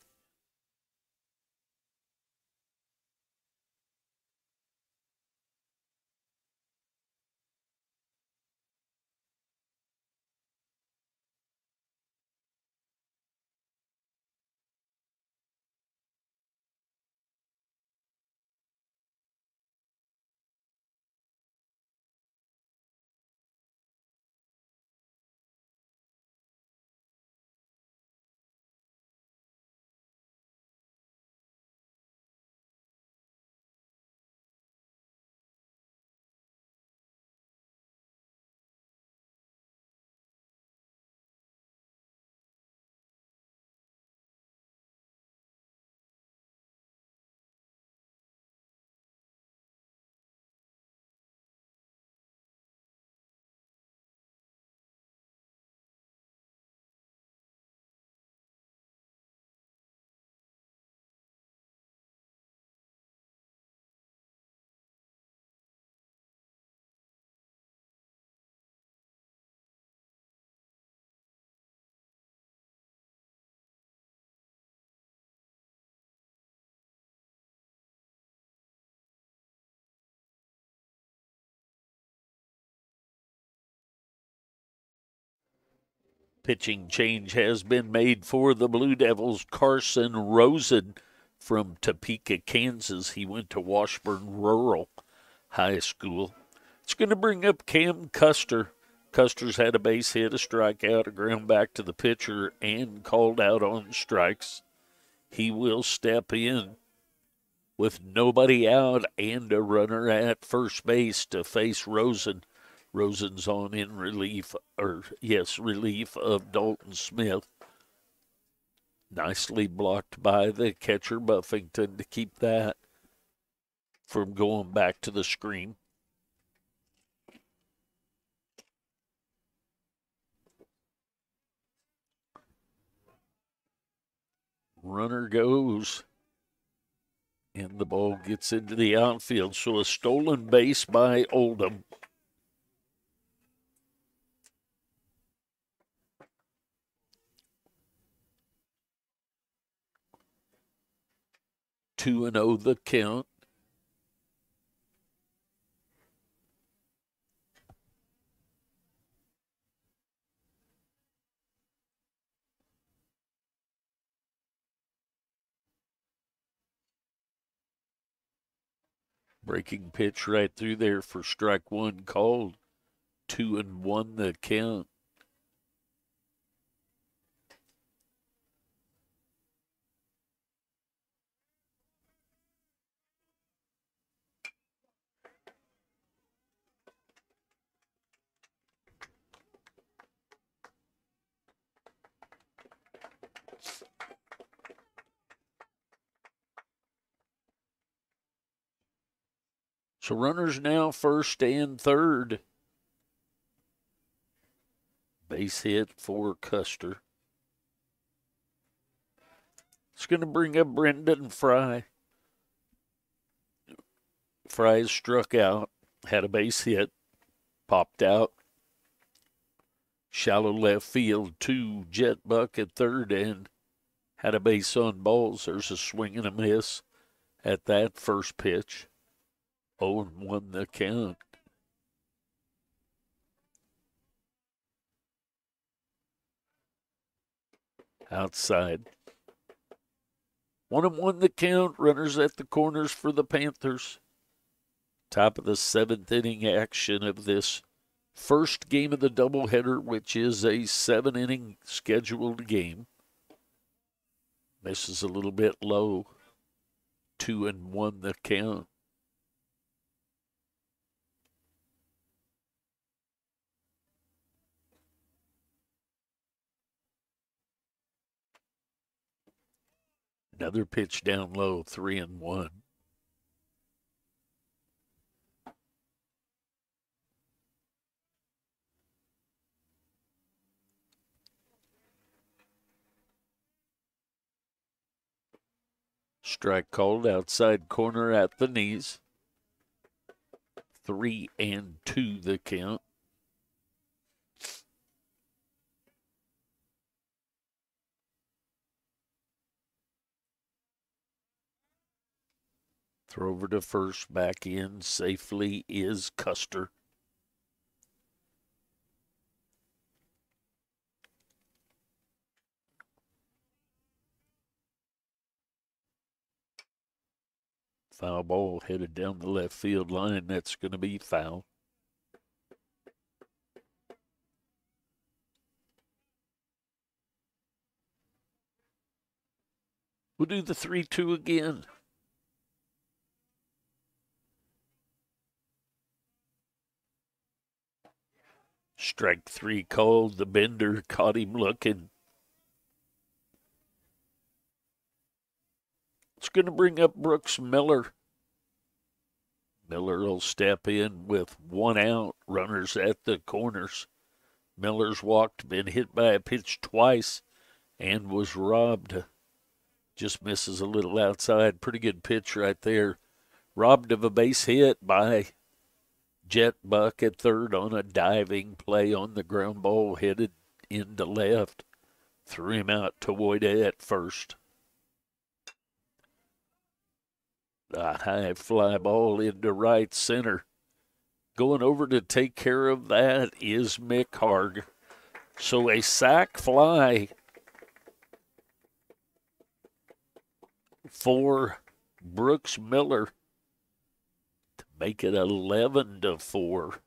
Pitching change has been made for the Blue Devils. Carson Rosen from Topeka, Kansas. He went to Washburn Rural High School. It's going to bring up Cam Custer, Custer's had a base hit, a strikeout, a ground back to the pitcher, and called out on strikes. He will step in with nobody out and a runner at first base to face Rosen. Rosen's on in relief, or yes, relief of Dalton Smith. Nicely blocked by the catcher Buffington to keep that from going back to the screen. Runner goes. And the ball gets into the outfield. So a stolen base by Oldham. Two and oh the count. Breaking pitch right through there for strike one called. Two and one the count. So runners now first and third. Base hit for Custer. It's going to bring up Brendan Fry. Fry struck out, had a base hit, popped out. Shallow left field, two jet buck at third, and had a base on balls. There's a swing and a miss at that first pitch. 0 1 the count. Outside. One and one the count. Runners at the corners for the Panthers. Top of the seventh inning action of this first game of the doubleheader, which is a seven inning scheduled game. This is a little bit low. Two and one the count. Another pitch down low, three and one. Strike called outside corner at the knees. Three and two the count. Throw over to first, back in safely is Custer. Foul ball headed down the left field line. That's going to be foul. We'll do the 3 2 again. Strike three called. The bender caught him looking. It's going to bring up Brooks Miller. Miller will step in with one out, runners at the corners. Miller's walked, been hit by a pitch twice, and was robbed. Just misses a little outside. Pretty good pitch right there. Robbed of a base hit by Jet Buck at third on a diving play on the ground ball headed into left. Threw him out to Woida at first. A high fly ball into right center. Going over to take care of that is McHarg. So a sac fly for Brooks Miller Make it 11 to 4.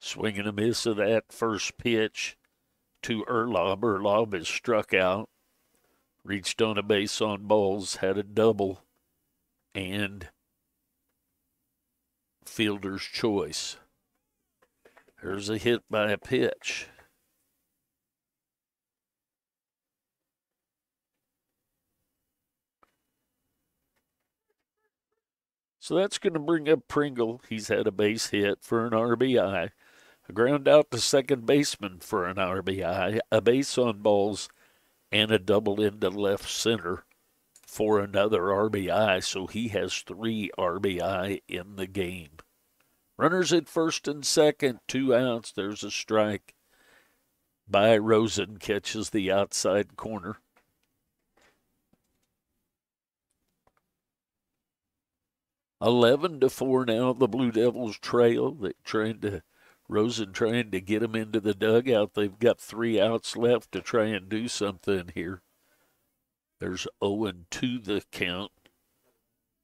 Swing and a miss of that first pitch to Erlob. Erlob is struck out, reached on a base on balls, had a double, and fielder's choice. There's a hit by a pitch. So that's going to bring up Pringle. He's had a base hit for an RBI, a ground out to second baseman for an RBI, a base on balls, and a double into left center for another RBI. So he has three RBI in the game. Runners at first and second, two outs. There's a strike by Rosen, catches the outside corner. 11 to 4 now. The Blue Devils trail. They trying to Rosen trying to get them into the dugout. They've got three outs left to try and do something here. There's 0 2 the count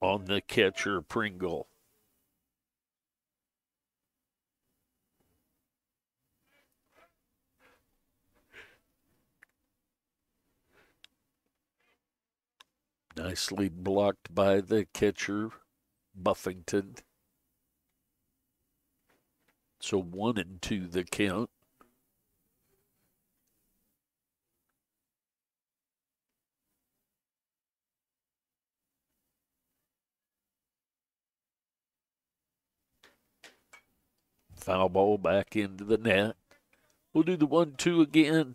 on the catcher Pringle. Nicely blocked by the catcher Buffington. So one and two the count. Foul ball back into the net. We'll do the one two again.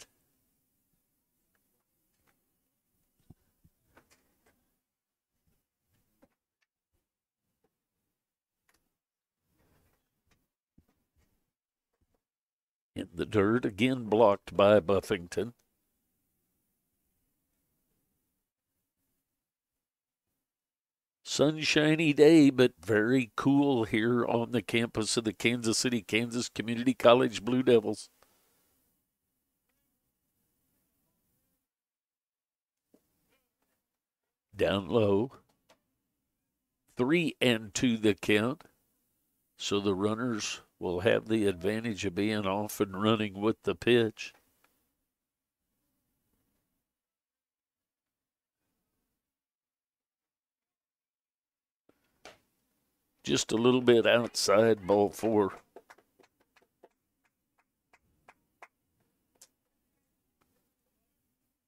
In the dirt, again blocked by Buffington. Sunshiny day, but very cool here on the campus of the Kansas City, Kansas Community College Blue Devils. Down low. Three and two the count. So the runners will have the advantage of being off and running with the pitch. Just a little bit outside ball four.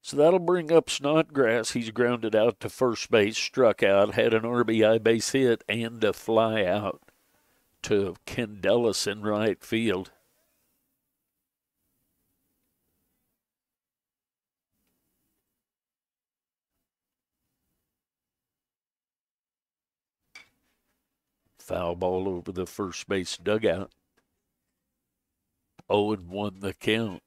So that'll bring up Snodgrass. He's grounded out to first base, struck out, had an RBI base hit, and a fly out to Candelas in right field. Foul ball over the first base dugout. 0 and 1 the count.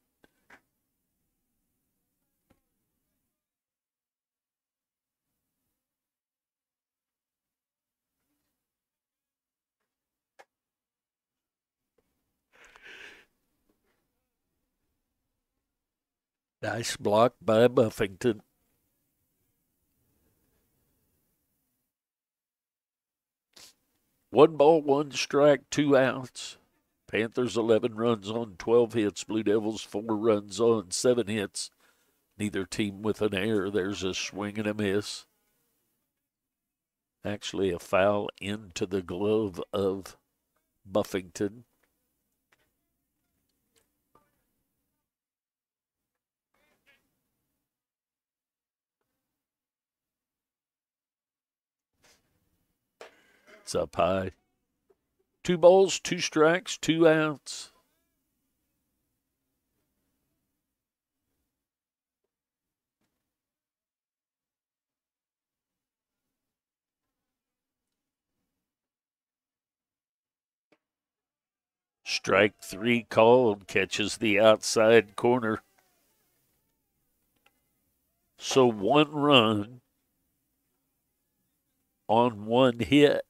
Nice block by Buffington. One ball, one strike, two outs. Panthers 11 runs on 12 hits. Blue Devils 4 runs on 7 hits. Neither team with an error. There's a swing and a miss. Actually, a foul into the glove of Buffington. It's up high. Two balls, two strikes, two outs. Strike three called, catches the outside corner. So one run on one hit.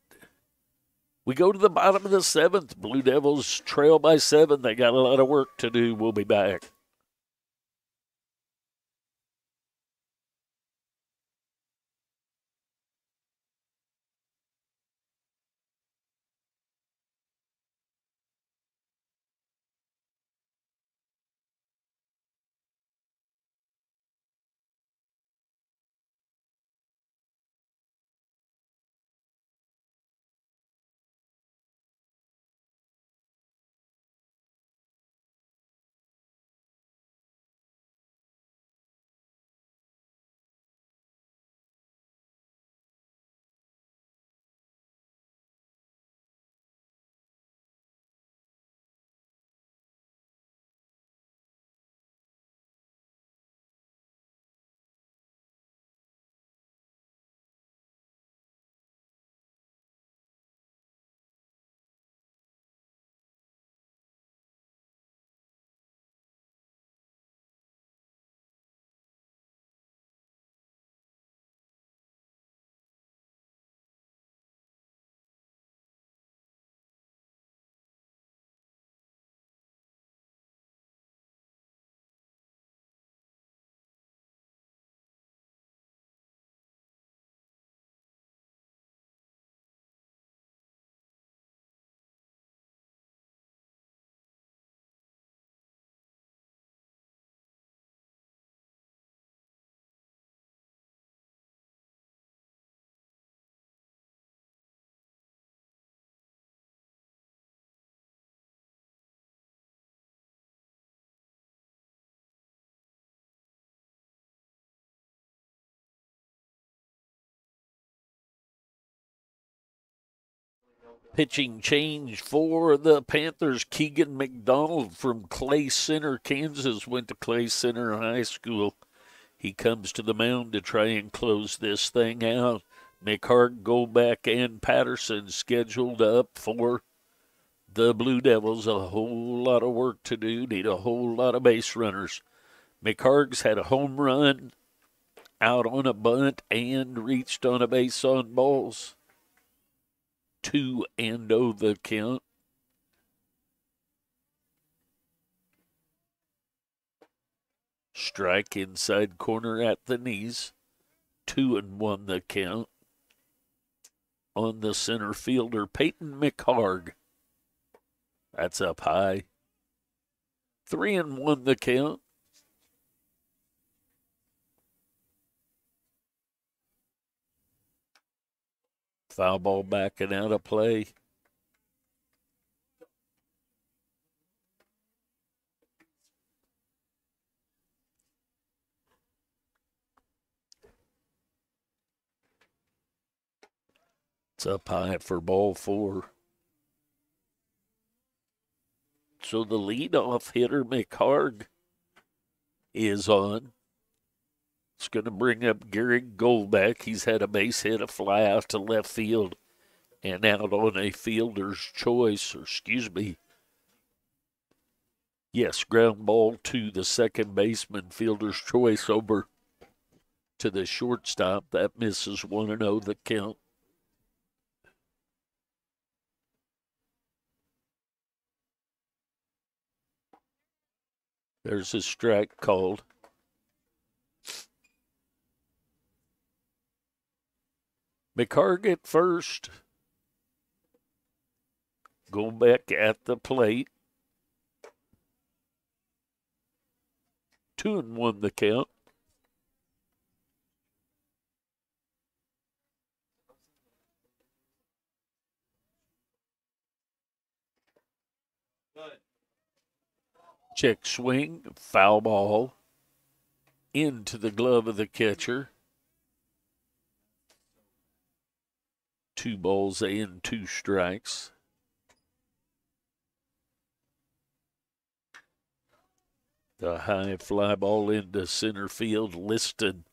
We go to the bottom of the seventh. Blue Devils trail by seven. They got a lot of work to do. We'll be back. Pitching change for the Panthers. Keegan McDonald from Clay Center, Kansas, went to Clay Center High School. He comes to the mound to try and close this thing out. McHarg, Goldbeck, and Patterson scheduled up for the Blue Devils. A whole lot of work to do. Need a whole lot of base runners. McHarg's had a home run out on a bunt and reached on a base on balls two and oh the count. Strike inside corner at the knees. Two and one the count. On the center fielder, Peyton McHarg. That's up high. Three and one the count. Foul ball back and out of play. It's up high for ball four. So the leadoff hitter, McHarg, is on. It's going to bring up Gary Goldbeck. He's had a base hit, a fly out to left field, and out on a fielder's choice, or excuse me. Yes, ground ball to the second baseman, fielder's choice over to the shortstop. That misses 1 0 the count. There's a strike called. McHarg at first. Goldbeck at the plate. Two and one the count. Check swing, foul ball into the glove of the catcher. Two balls and two strikes. The high fly ball into center field listed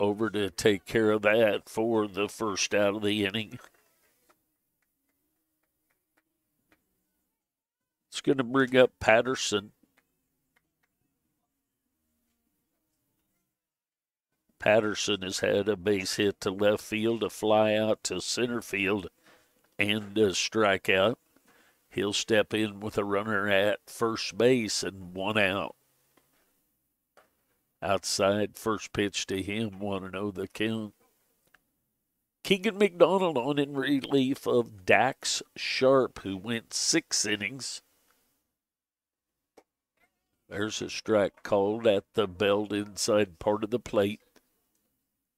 over to take care of that for the first out of the inning. It's going to bring up Patterson. Patterson has had a base hit to left field, a fly out to center field, and a strikeout. He'll step in with a runner at first base and one out. Outside, first pitch to him, 1 0 the count. Keegan McDonald on in relief of Dax Sharp, who went six innings. There's a strike called at the belt inside part of the plate.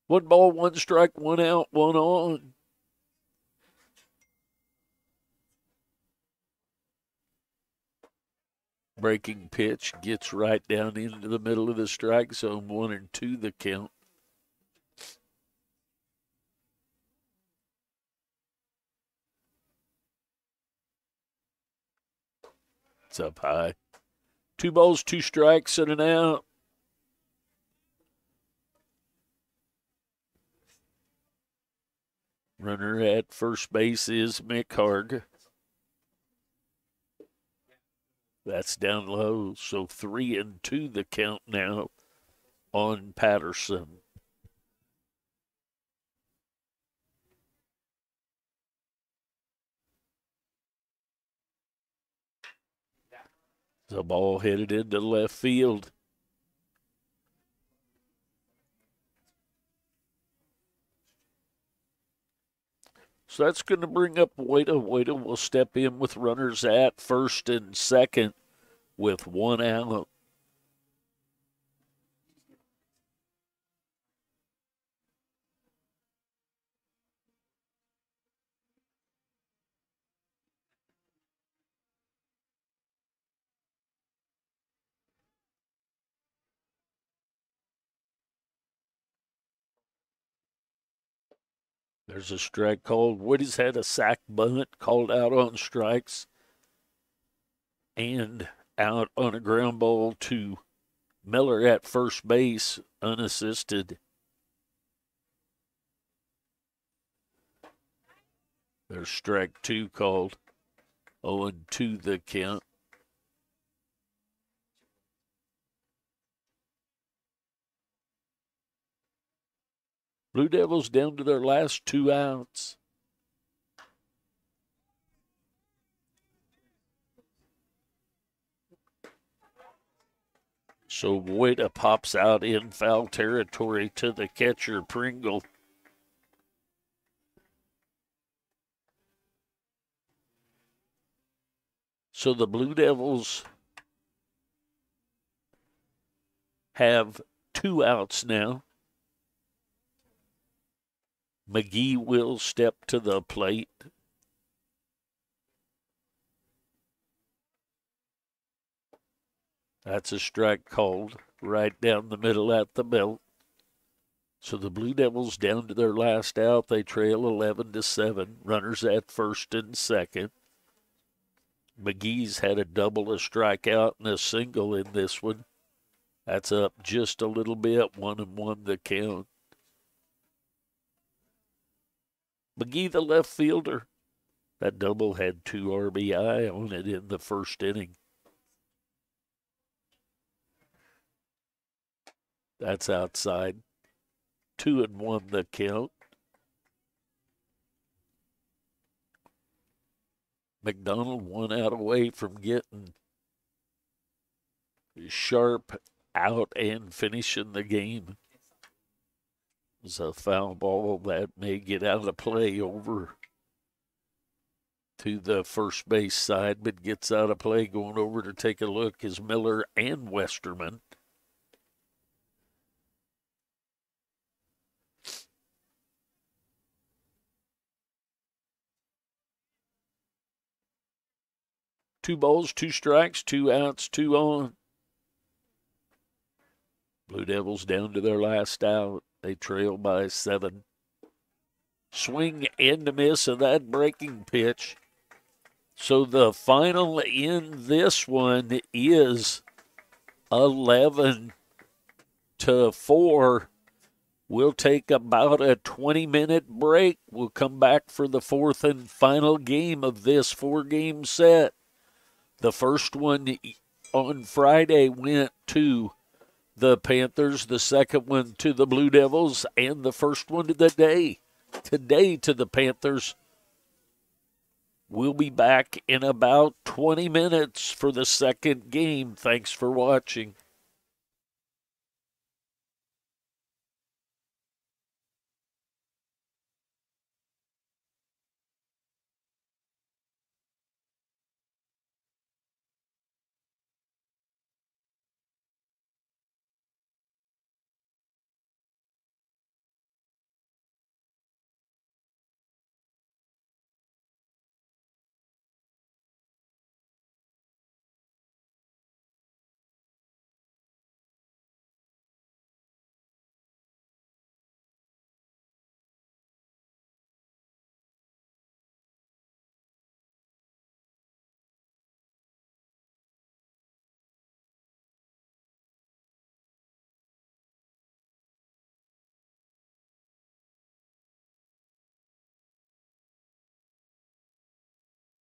One ball, one strike, one out, one on. Breaking pitch gets right down into the middle of the strike zone, one and two the count. It's up high. Two balls, two strikes, and an out. Runner at first base is McHarg. That's down low. So three and two the count now on Patterson. The ball headed into left field. So that's going to bring up Woida. Woida will step in with runners at first and second with one out. There's a strike called. Woida's had a sac bunt called out on strikes and out on a ground ball to Miller at first base, unassisted. There's strike two called. 0 2 the count. Blue Devils down to their last two outs. So Woida pops out in foul territory to the catcher, Pringle. So the Blue Devils have two outs now. McGee will step to the plate. That's a strike called right down the middle at the belt. So the Blue Devils down to their last out. They trail 11 to 7. Runners at first and second. McGee's had a double, a strikeout, and a single in this one. That's up just a little bit. One and one the count. McGee, the left fielder, that double had two RBI on it in the first inning. That's outside. Two and one the count. McDonald one out away from getting sharp out and finishing the game. A foul ball that may get out of play over to the first base side, but gets out of play. Going over to take a look is Miller and Westerman. Two balls, two strikes, two outs, two on. Blue Devils down to their last out. They trail by seven. Swing and a miss of that breaking pitch. So the final in this one is 11 to 4. We'll take about a 20 minute break. We'll come back for the fourth and final game of this four game set. The first one on Friday went to the Panthers, the second one to the Blue Devils, and the first one of the day today to the Panthers. We'll be back in about 20 minutes for the second game. Thanks for watching.